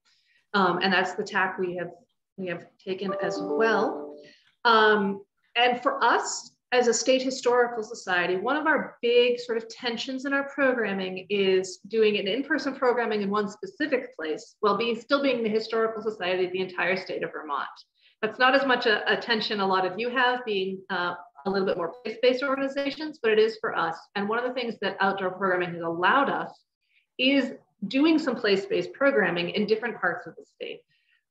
Um, and that's the tack we have, we have taken as well. Um, and for us as a state historical society, one of our big sort of tensions in our programming is doing an in-person programming in one specific place while being still being the historical society of the entire state of Vermont. That's not as much a, tension a lot of you have being uh, a little bit more place-based organizations, but it is for us. And one of the things that outdoor programming has allowed us is doing some place-based programming in different parts of the state.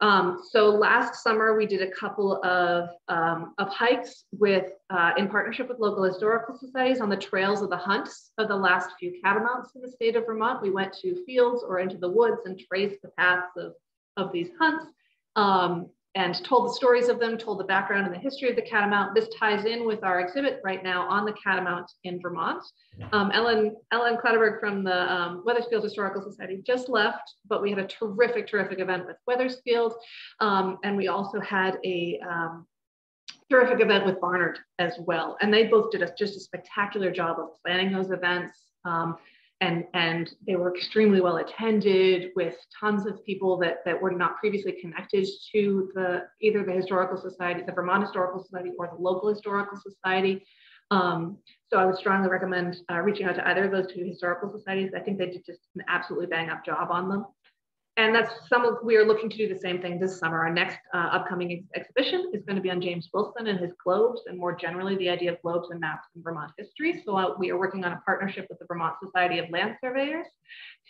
Um, so last summer we did a couple of, um, of hikes with, uh, in partnership with local historical societies on the trails of the hunts of the last few catamounts in the state of Vermont. We went to fields or into the woods and traced the paths of, of these hunts. Um, and told the stories of them, told the background and the history of the catamount. This ties in with our exhibit right now on the catamount in Vermont. Um, Ellen, Ellen Kletterberg from the um, Weathersfield Historical Society just left, but we had a terrific, terrific event with Weathersfield. Um, and we also had a um, terrific event with Barnard as well. And they both did a, just a spectacular job of planning those events. Um, and and they were extremely well attended with tons of people that that were not previously connected to the either the historical society the vermont historical society or the local historical society. Um, so i would strongly recommend uh, reaching out to either of those two historical societies. I think they did just an absolutely bang up job on them and that's some of, we are looking to do the same thing this summer. Our next uh, upcoming ex exhibition is going to be on James Wilson and his globes and more generally the idea of globes and maps in Vermont history. So uh, we are working on a partnership with the Vermont Society of Land Surveyors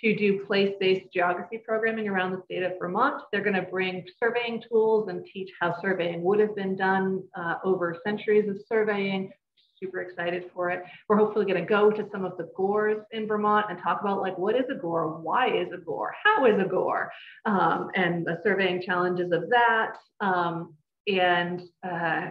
to do place-based geography programming around the state of Vermont. They're going to bring surveying tools and teach how surveying would have been done uh, over centuries of surveying, super excited for it. We're hopefully going to go to some of the gores in Vermont and talk about like what is a gore, why is a gore, how is a gore, um, and the surveying challenges of that. Um, and uh,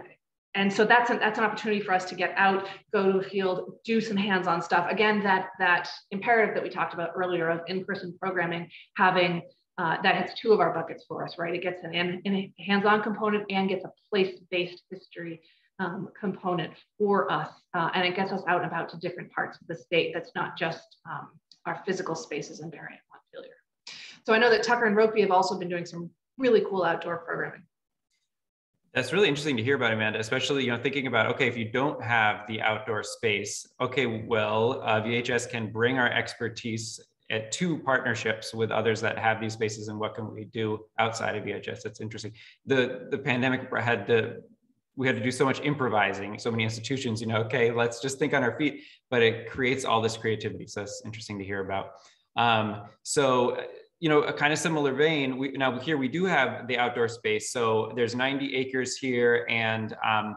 and so that's an, that's an opportunity for us to get out, go to a field, do some hands-on stuff. Again, that that imperative that we talked about earlier of in-person programming, having uh, that hits two of our buckets for us, right? It gets an, an hands-on component and gets a place-based history um, component for us. Uh, and it gets us out and about to different parts of the state. That's not just um, our physical spaces in Barre and Montpelier. So I know that Tucker and Rokeby have also been doing some really cool outdoor programming. That's really interesting to hear about, Amanda, especially, you know, thinking about, okay, if you don't have the outdoor space, okay, well, uh, VHS can bring our expertise at two partnerships with others that have these spaces and what can we do outside of VHS? That's interesting. The, the pandemic had to we had to do so much improvising so many institutions you know okay let's just think on our feet but it creates all this creativity. So it's interesting to hear about. Um, so you know a kind of similar vein we now here we do have the outdoor space. So there's 90 acres here and um,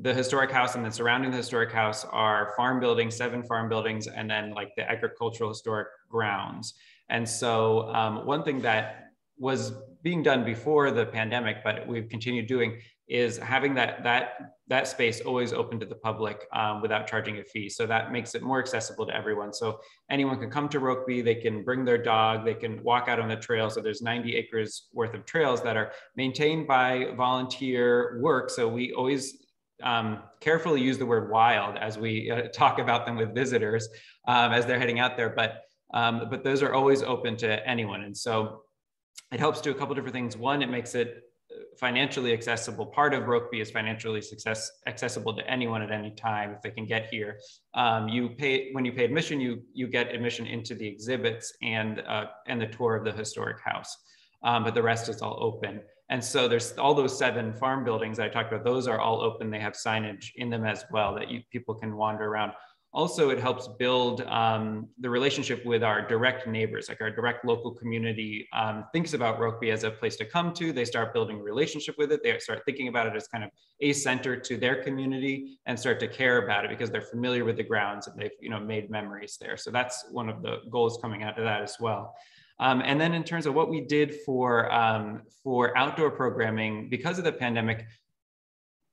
the historic house and then surrounding the historic house are farm buildings seven farm buildings and then like the agricultural historic grounds. And so um, one thing that was being done before the pandemic but we've continued doing is having that that that space always open to the public um, without charging a fee. So that makes it more accessible to everyone. So anyone can come to Rokeby, they can bring their dog, they can walk out on the trail. So there's 90 acres worth of trails that are maintained by volunteer work. So we always um, carefully use the word wild as we uh, talk about them with visitors um, as they're heading out there. But um, but those are always open to anyone. And so it helps do a couple different things. One, it makes it financially accessible. Part of Rokeby is financially success, accessible to anyone at any time if they can get here. Um, you pay when you pay admission, you you get admission into the exhibits and uh, and the tour of the historic house, um, but the rest is all open. And so there's all those seven farm buildings I talked about. Those are all open. They have signage in them as well that you, people can wander around. Also, it helps build um, the relationship with our direct neighbors, like our direct local community um, thinks about Rokeby as a place to come to. They start building a relationship with it. They start thinking about it as kind of a center to their community and start to care about it because they're familiar with the grounds and they've you know made memories there. So that's one of the goals coming out of that as well. Um, and then in terms of what we did for, um, for outdoor programming, because of the pandemic,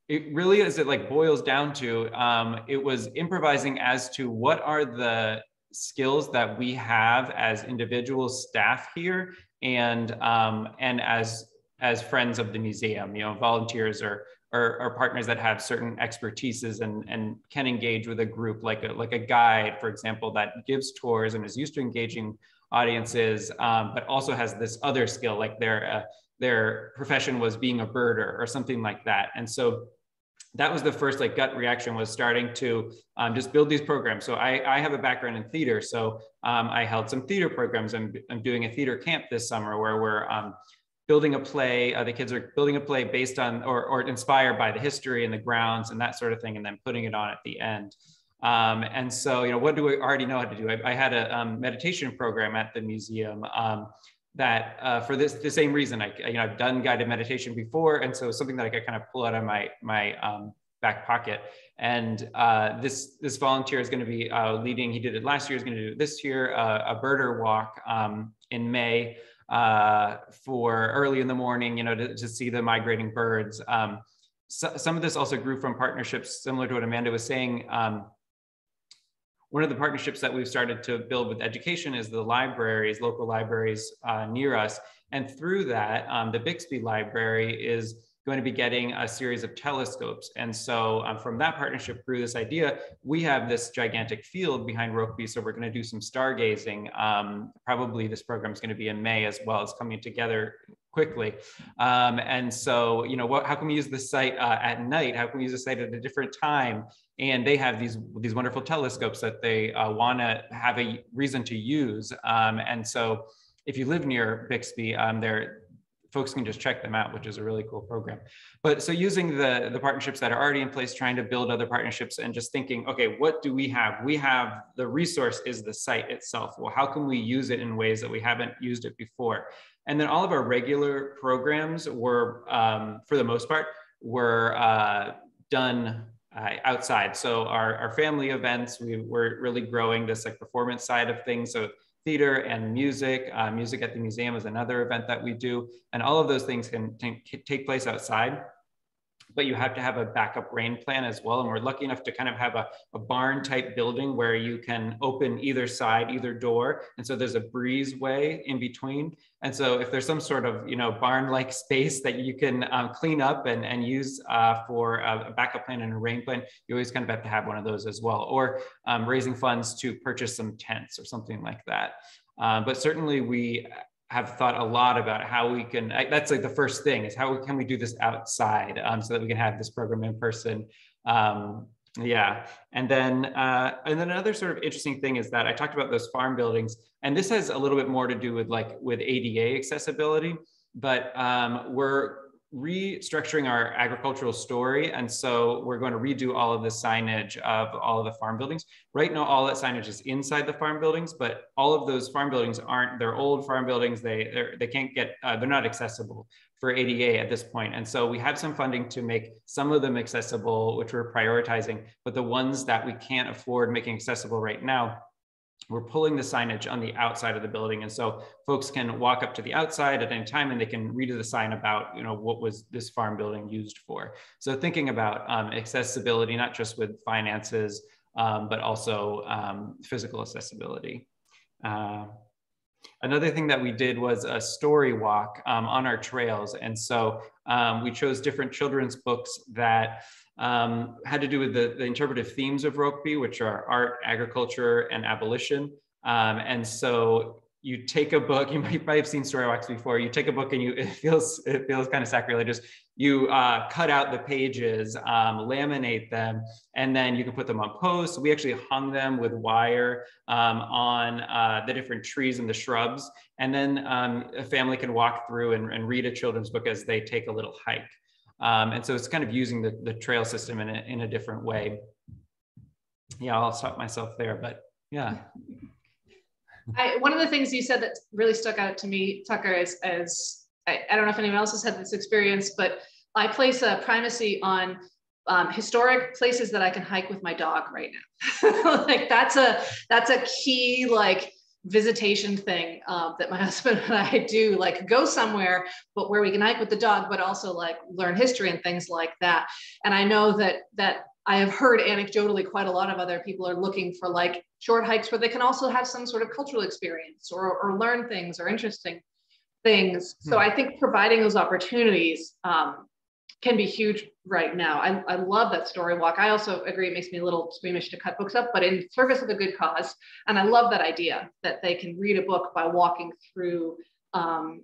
it really is it like boils down to um, it was improvising as to what are the skills that we have as individual staff here and um, and as as friends of the museum. You know volunteers or, or, or partners that have certain expertises and and can engage with a group like a like a guide for example that gives tours and is used to engaging audiences um, but also has this other skill like their uh, their profession was being a birder or something like that. And so that was the first like gut reaction was starting to um, just build these programs. So I, I have a background in theater. So um, I held some theater programs. I'm, I'm doing a theater camp this summer where we're um, building a play. Uh, the kids are building a play based on or, or inspired by the history and the grounds and that sort of thing, and then putting it on at the end. Um, and so, you know, what do we already know how to do? I, I had a um, meditation program at the museum um, that uh, for this the same reason. I, you know, I've done guided meditation before, and so something that I could kind of pull out of my my um, back pocket. And uh, this this volunteer is going to be uh, leading. He did it last year. Is going to do it this year. Uh, a birder walk um, in May uh, for early in the morning. You know, to, to see the migrating birds. Um, so, some of this also grew from partnerships, similar to what Amanda was saying. One of the partnerships that we've started to build with education is the libraries, local libraries uh, near us. And through that, um, the Bixby Library is going to be getting a series of telescopes. And so um, from that partnership grew this idea, we have this gigantic field behind Rokeby. So we're going to do some stargazing. Um, probably this program is going to be in May as well as coming together quickly. Um, and so, you know, what, how can we use the site uh, at night? How can we use the site at a different time? And they have these, these wonderful telescopes that they uh, want to have a reason to use. Um, and so if you live near Bixby, um, they're, folks can just check them out, which is a really cool program. But so using the, the partnerships that are already in place, trying to build other partnerships and just thinking, okay, what do we have? We have the resource is the site itself. Well, how can we use it in ways that we haven't used it before? And then all of our regular programs were, um, for the most part, were uh, done uh, outside. So our, our family events, we were really growing this like performance side of things. So theater and music. Uh, music at the museum is another event that we do. And all of those things can take place outside but you have to have a backup rain plan as well. And we're lucky enough to kind of have a, a barn type building where you can open either side, either door. And so there's a breezeway in between. And so if there's some sort of, you know, barn like space that you can um, clean up and, and use uh, for a, backup plan and a rain plan, you always kind of have to have one of those as well. Or um, raising funds to purchase some tents or something like that. Uh, but certainly we have thought a lot about how we can that's like the first thing is how can we do this outside um, so that we can have this program in person? Um, yeah. And then uh, and then another sort of interesting thing is that i talked about those farm buildings and this has a little bit more to do with like with ada accessibility but um, we're restructuring our agricultural story. And so we're going to redo all of the signage of all of the farm buildings. Right now, all that signage is inside the farm buildings, but all of those farm buildings aren't, they're old farm buildings. They, they're, they can't get, uh, they're not accessible for ADA at this point. And so we have some funding to make some of them accessible, which we're prioritizing, but the ones that we can't afford making accessible right now, we're pulling the signage on the outside of the building. And so folks can walk up to the outside at any time and they can read the sign about, you know, what was this farm building used for. So thinking about um, accessibility, not just with finances, um, but also um, physical accessibility. Uh, another thing that we did was a story walk um, on our trails. And so um, we chose different children's books that um, had to do with the, the, interpretive themes of Rokeby, which are art, agriculture, and abolition. Um, and so you take a book, you might, might have seen story walks before, you take a book and you, it feels, it feels kind of sacrilegious. You uh, cut out the pages, um, laminate them, and then you can put them on posts. We actually hung them with wire um, on uh, the different trees and the shrubs. And then um, a family can walk through and, and read a children's book as they take a little hike. Um, and so it's kind of using the, the trail system in a, in a different way. Yeah, I'll stop myself there, but yeah. I, one of the things you said that really stuck out to me, Tucker, is, is I, I don't know if anyone else has had this experience, but I place a primacy on um, historic places that I can hike with my dog right now. like that's a that's a key like visitation thing um, that my husband and I do, like go somewhere, but where we can hike with the dog, but also like learn history and things like that. And I know that that I have heard anecdotally quite a lot of other people are looking for like short hikes where they can also have some sort of cultural experience or, or learn things or interesting things. So hmm. I think providing those opportunities um, can be huge right now. I, I love that story walk. I also agree it makes me a little squeamish to cut books up, but in service of a good cause. And I love that idea that they can read a book by walking through um,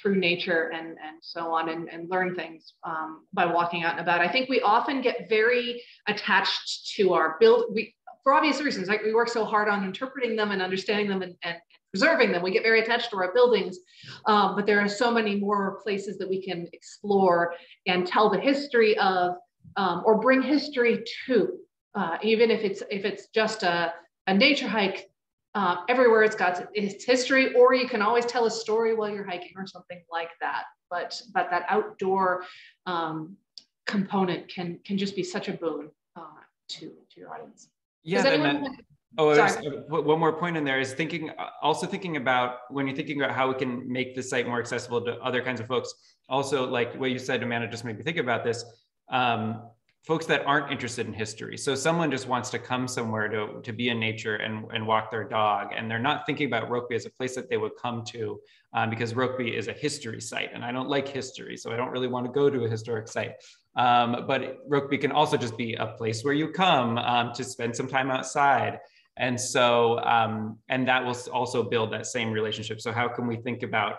through nature and and so on and, and learn things um, by walking out and about. I think we often get very attached to our build we for obvious reasons, like we work so hard on interpreting them and understanding them and, and preserving them. We get very attached to our buildings, um, but there are so many more places that we can explore and tell the history of, um, or bring history to, uh, even if it's if it's just a, a nature hike. Uh, everywhere it's got its history, or you can always tell a story while you're hiking or something like that. But but that outdoor um, component can can just be such a boon uh, to to your audience. Yeah, anyone, Oh, was, one more point in there is thinking, uh, also thinking about when you're thinking about how we can make the site more accessible to other kinds of folks. Also, like what you said, Amanda, just made me think about this. Um, folks that aren't interested in history. So someone just wants to come somewhere to, to be in nature and, and walk their dog. And they're not thinking about Rokeby as a place that they would come to um, because Rokeby is a history site. And I don't like history, so I don't really want to go to a historic site. Um, but Rokeby can also just be a place where you come um, to spend some time outside. And so, um, and that will also build that same relationship. So how can we think about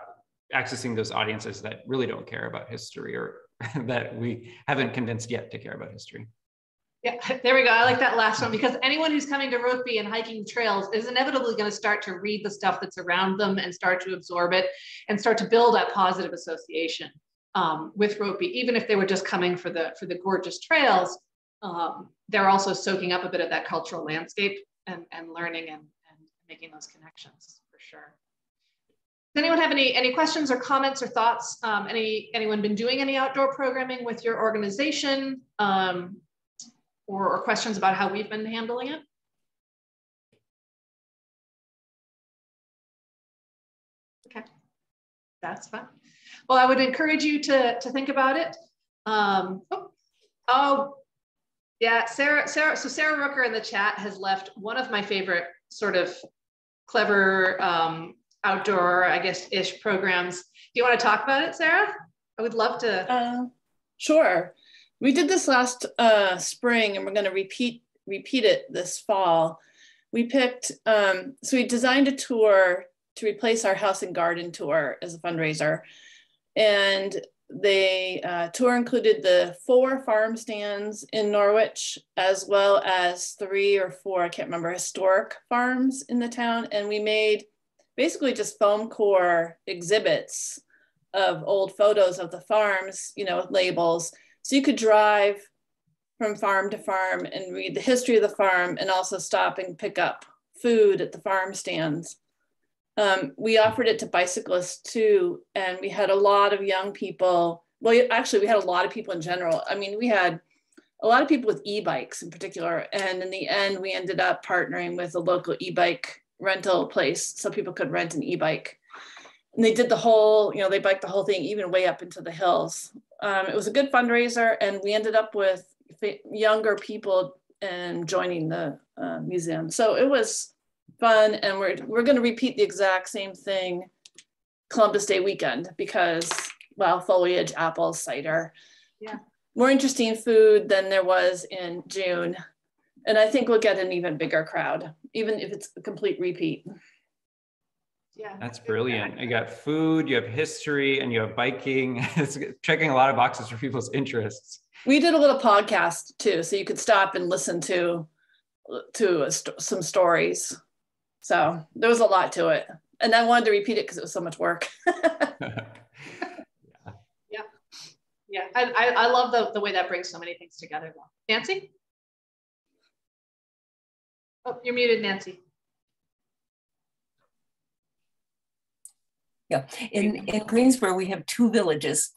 accessing those audiences that really don't care about history or that we haven't convinced yet to care about history? Yeah, there we go. I like that last one because anyone who's coming to Rokeby and hiking trails is inevitably going to start to read the stuff that's around them and start to absorb it and start to build that positive association um, with Rokeby, even if they were just coming for the for the gorgeous trails. Um, they're also soaking up a bit of that cultural landscape and, and learning and, and making those connections for sure. Anyone have any, any questions or comments or thoughts? Um, any Anyone been doing any outdoor programming with your organization um, or, or questions about how we've been handling it? Okay, that's fine. Well, I would encourage you to, to think about it. Um, oh, oh, yeah, Sarah, Sarah, so Sarah Rooker in the chat has left one of my favorite sort of clever um, outdoor, I guess, ish programs. Do you want to talk about it, Sarah? I would love to. Uh, sure. We did this last uh, spring and we're going to repeat repeat it this fall. We picked, um, so we designed a tour to replace our house and garden tour as a fundraiser. And the uh, tour included the four farm stands in Norwich, as well as three or four, I can't remember, historic farms in the town. And we made basically just foam core exhibits of old photos of the farms, you know, with labels. So you could drive from farm to farm and read the history of the farm and also stop and pick up food at the farm stands. Um, we offered it to bicyclists too, and we had a lot of young people. Well, actually, we had a lot of people in general. I mean, we had a lot of people with e-bikes in particular, and in the end, we ended up partnering with a local e-bike rental place so people could rent an e-bike. And they did the whole, you know, they biked the whole thing even way up into the hills. Um, it was a good fundraiser, and we ended up with younger people and joining the uh, museum. So it was fun. And we're, we're going to repeat the exact same thing Columbus Day weekend because, well, foliage, apples, cider. Yeah. More interesting food than there was in June. And I think we'll get an even bigger crowd, even if it's a complete repeat. Yeah. That's brilliant. You got food, you have history, and you have biking. it's checking a lot of boxes for people's interests. We did a little podcast too, so you could stop and listen to to st some stories. So there was a lot to it. And I wanted to repeat it because it was so much work. yeah. Yeah. Yeah. I, I love the, the way that brings so many things together though. Nancy? Oh, you're muted, Nancy. Yeah, in, in Greensboro, we have two villages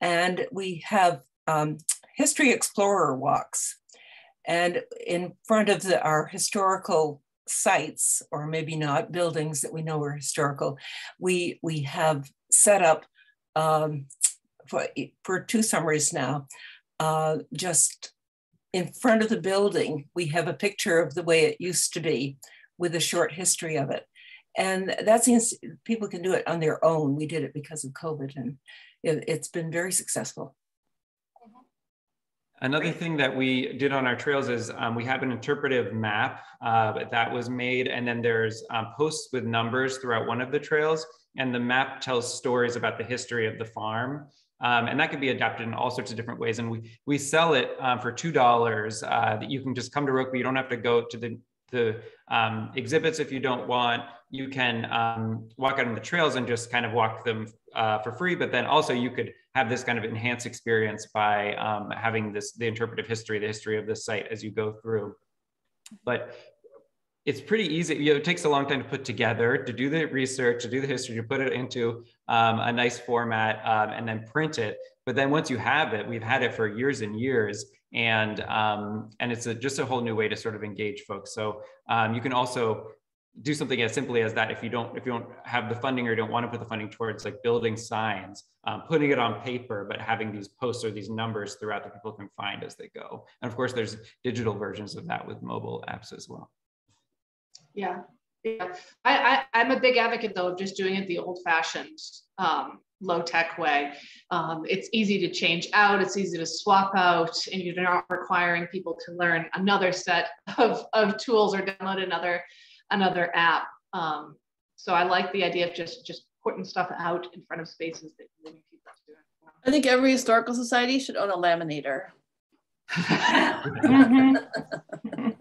and we have um, history explorer walks. And in front of the, our historical sites, or maybe not, buildings that we know are historical, we, we have set up um, for, for two summers now, uh, just in front of the building, we have a picture of the way it used to be with a short history of it. And that seems people can do it on their own. We did it because of COVID and it, it's been very successful. Another thing that we did on our trails is um, we have an interpretive map uh, that was made, and then there's um, posts with numbers throughout one of the trails, and the map tells stories about the history of the farm. Um, and that can be adapted in all sorts of different ways. And we, we sell it um, for $2 uh, that you can just come to Rokeby. You don't have to go to the, the um, exhibits if you don't want, you can um, walk out on the trails and just kind of walk them uh, for free. But then also you could have this kind of enhanced experience by um, having this the interpretive history, the history of the site as you go through. But it's pretty easy. You know, it takes a long time to put together, to do the research, to do the history, to put it into um, a nice format, um, and then print it. But then once you have it, we've had it for years and years, and um, and it's a, just a whole new way to sort of engage folks. So um, you can also do something as simply as that if you don't if you don't have the funding or you don't want to put the funding towards like building signs um, putting it on paper but having these posts or these numbers throughout that people can find as they go and of course there's digital versions of that with mobile apps as well yeah. Yeah. I, I, am a big advocate though of just doing it the old fashioned, um, low tech way. Um, it's easy to change out, it's easy to swap out, and you're not requiring people to learn another set of, of tools or download another another app. Um, so I like the idea of just just putting stuff out in front of spaces that you people to. I think every historical society should own a laminator. Mm-hmm.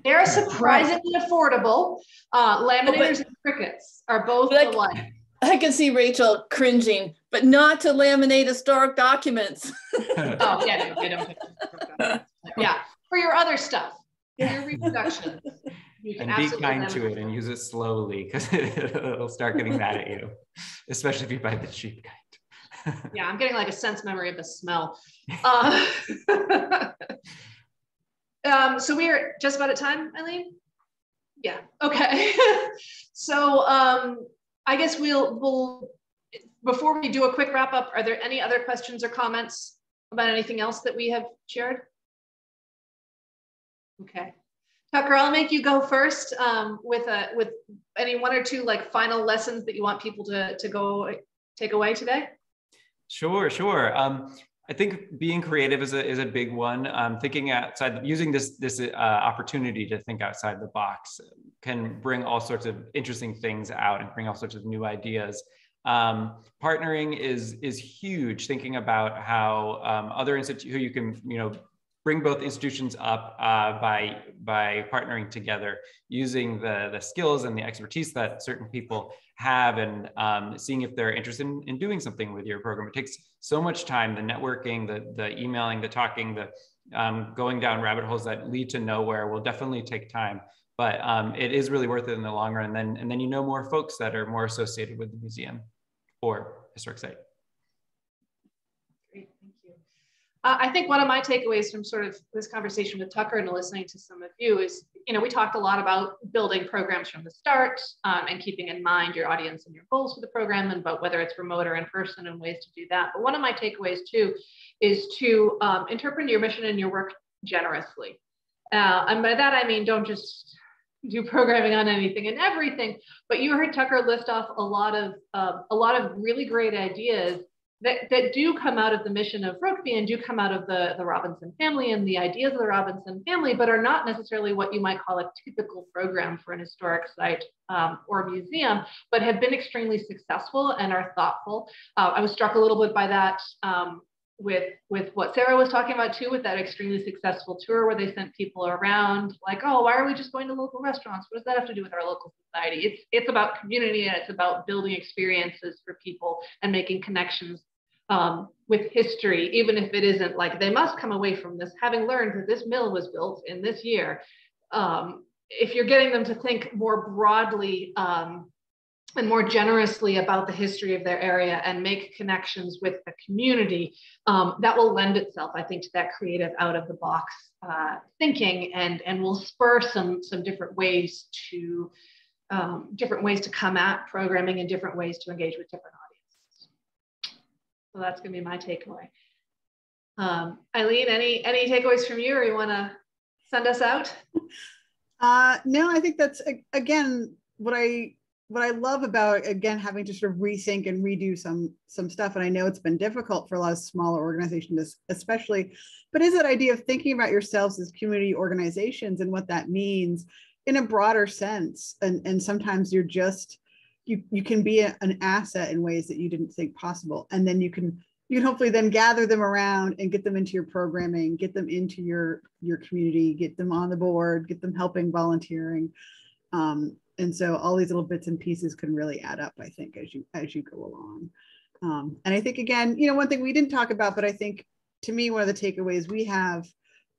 They're surprisingly affordable. Uh, laminators and Cricuts are both like, alike. I can see Rachel cringing, but not to laminate historic documents. oh, yeah, no, don't. Yeah, for your other stuff, your reproductions. You and be kind to it and use it slowly because it'll start getting mad at you, especially if you buy the cheap kind. yeah, I'm getting like a sense memory of the smell. Uh, um, so we're just about at time, Eileen? Yeah, okay. so um, I guess we'll, we'll, before we do a quick wrap up, are there any other questions or comments about anything else that we have shared? Okay. Tucker, I'll make you go first um, with a with any one or two like final lessons that you want people to to go take away today. Sure, sure. Um, I think being creative is a, is a big one. Um, thinking outside, using this this uh, opportunity to think outside the box can bring all sorts of interesting things out and bring all sorts of new ideas. Um, partnering is is huge. Thinking about how um, other institutions who you can you know bring both institutions up uh, by by partnering together, using the the skills and the expertise that certain people have, and um, seeing if they're interested in, in, doing something with your program. It takes so much time: the networking, the the emailing, the talking, the um, going down rabbit holes that lead to nowhere will definitely take time. But um, it is really worth it in the long run. And then and then you know more folks that are more associated with the museum or historic site. Uh, I think one of my takeaways from sort of this conversation with Tucker and listening to some of you is, you know, we talked a lot about building programs from the start um, and keeping in mind your audience and your goals for the program and about whether it's remote or in person and ways to do that. But one of my takeaways too is to um, interpret your mission and your work generously. Uh, and by that, I mean, don't just do programming on anything and everything, but you heard Tucker list off a lot of, uh, a lot of really great ideas that, that do come out of the mission of Rokeby and do come out of the, the Robinson family and the ideas of the Robinson family, but are not necessarily what you might call a typical program for an historic site um, or museum, but have been extremely successful and are thoughtful. Uh, I was struck a little bit by that um, with with what Sarah was talking about too, with that extremely successful tour where they sent people around, like, oh, why are we just going to local restaurants? What does that have to do with our local society? It's it's about community and it's about building experiences for people and making connections um, with history, even if it isn't like they must come away from this having learned that this mill was built in this year. Um, if you're getting them to think more broadly um, and more generously about the history of their area and make connections with the community, um, that will lend itself, I think, to that creative out of the box uh, thinking and, and will spur some, some different ways to um, different ways to come at programming and different ways to engage with different. So that's going to be my takeaway. Um, Eileen, any any takeaways from you, or you want to send us out? Uh, no, I think that's again what I what I love about again having to sort of rethink and redo some some stuff, and I know it's been difficult for a lot of smaller organizations, especially, but is that idea of thinking about yourselves as community organizations and what that means in a broader sense, and and sometimes you're just you you can be a, an asset in ways that you didn't think possible, and then you can you can hopefully then gather them around and get them into your programming, get them into your your community, get them on the board, get them helping volunteering. Um, and so all these little bits and pieces can really add up, I think, as you as you go along. Um, and I think again, you know, one thing we didn't talk about, but I think to me, one of the takeaways we have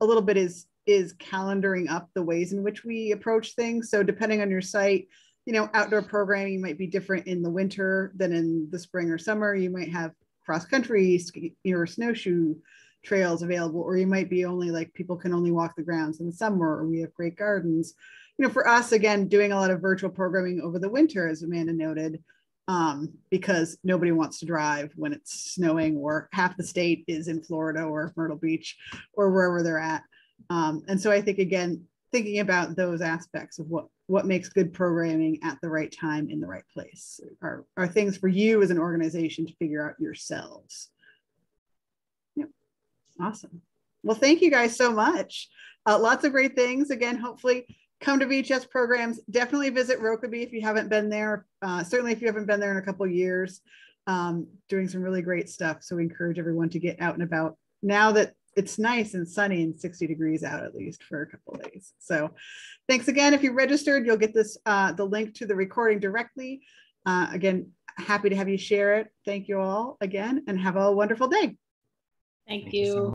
a little bit is is calendaring up the ways in which we approach things. So depending on your site, you know, outdoor programming might be different in the winter than in the spring or summer. You might have cross country or snowshoe trails available, or you might be only like people can only walk the grounds in the summer, or we have great gardens. You know, for us, again, doing a lot of virtual programming over the winter, as Amanda noted, um, because nobody wants to drive when it's snowing, or half the state is in Florida or Myrtle Beach or wherever they're at. Um, and so I think, again, thinking about those aspects of what what makes good programming at the right time in the right place are, are things for you as an organization to figure out yourselves. Yep. Awesome. Well, thank you guys so much. Uh, lots of great things. Again, hopefully come to VHS programs. Definitely visit Rokeby if you haven't been there. Uh, certainly if you haven't been there in a couple years, um, doing some really great stuff. So we encourage everyone to get out and about now that it's nice and sunny and 60 degrees out at least for a couple days. So thanks again. If you registered, you'll get this uh, the link to the recording directly. Uh, again, happy to have you share it. Thank you all again and have a wonderful day. Thank, Thank you. you so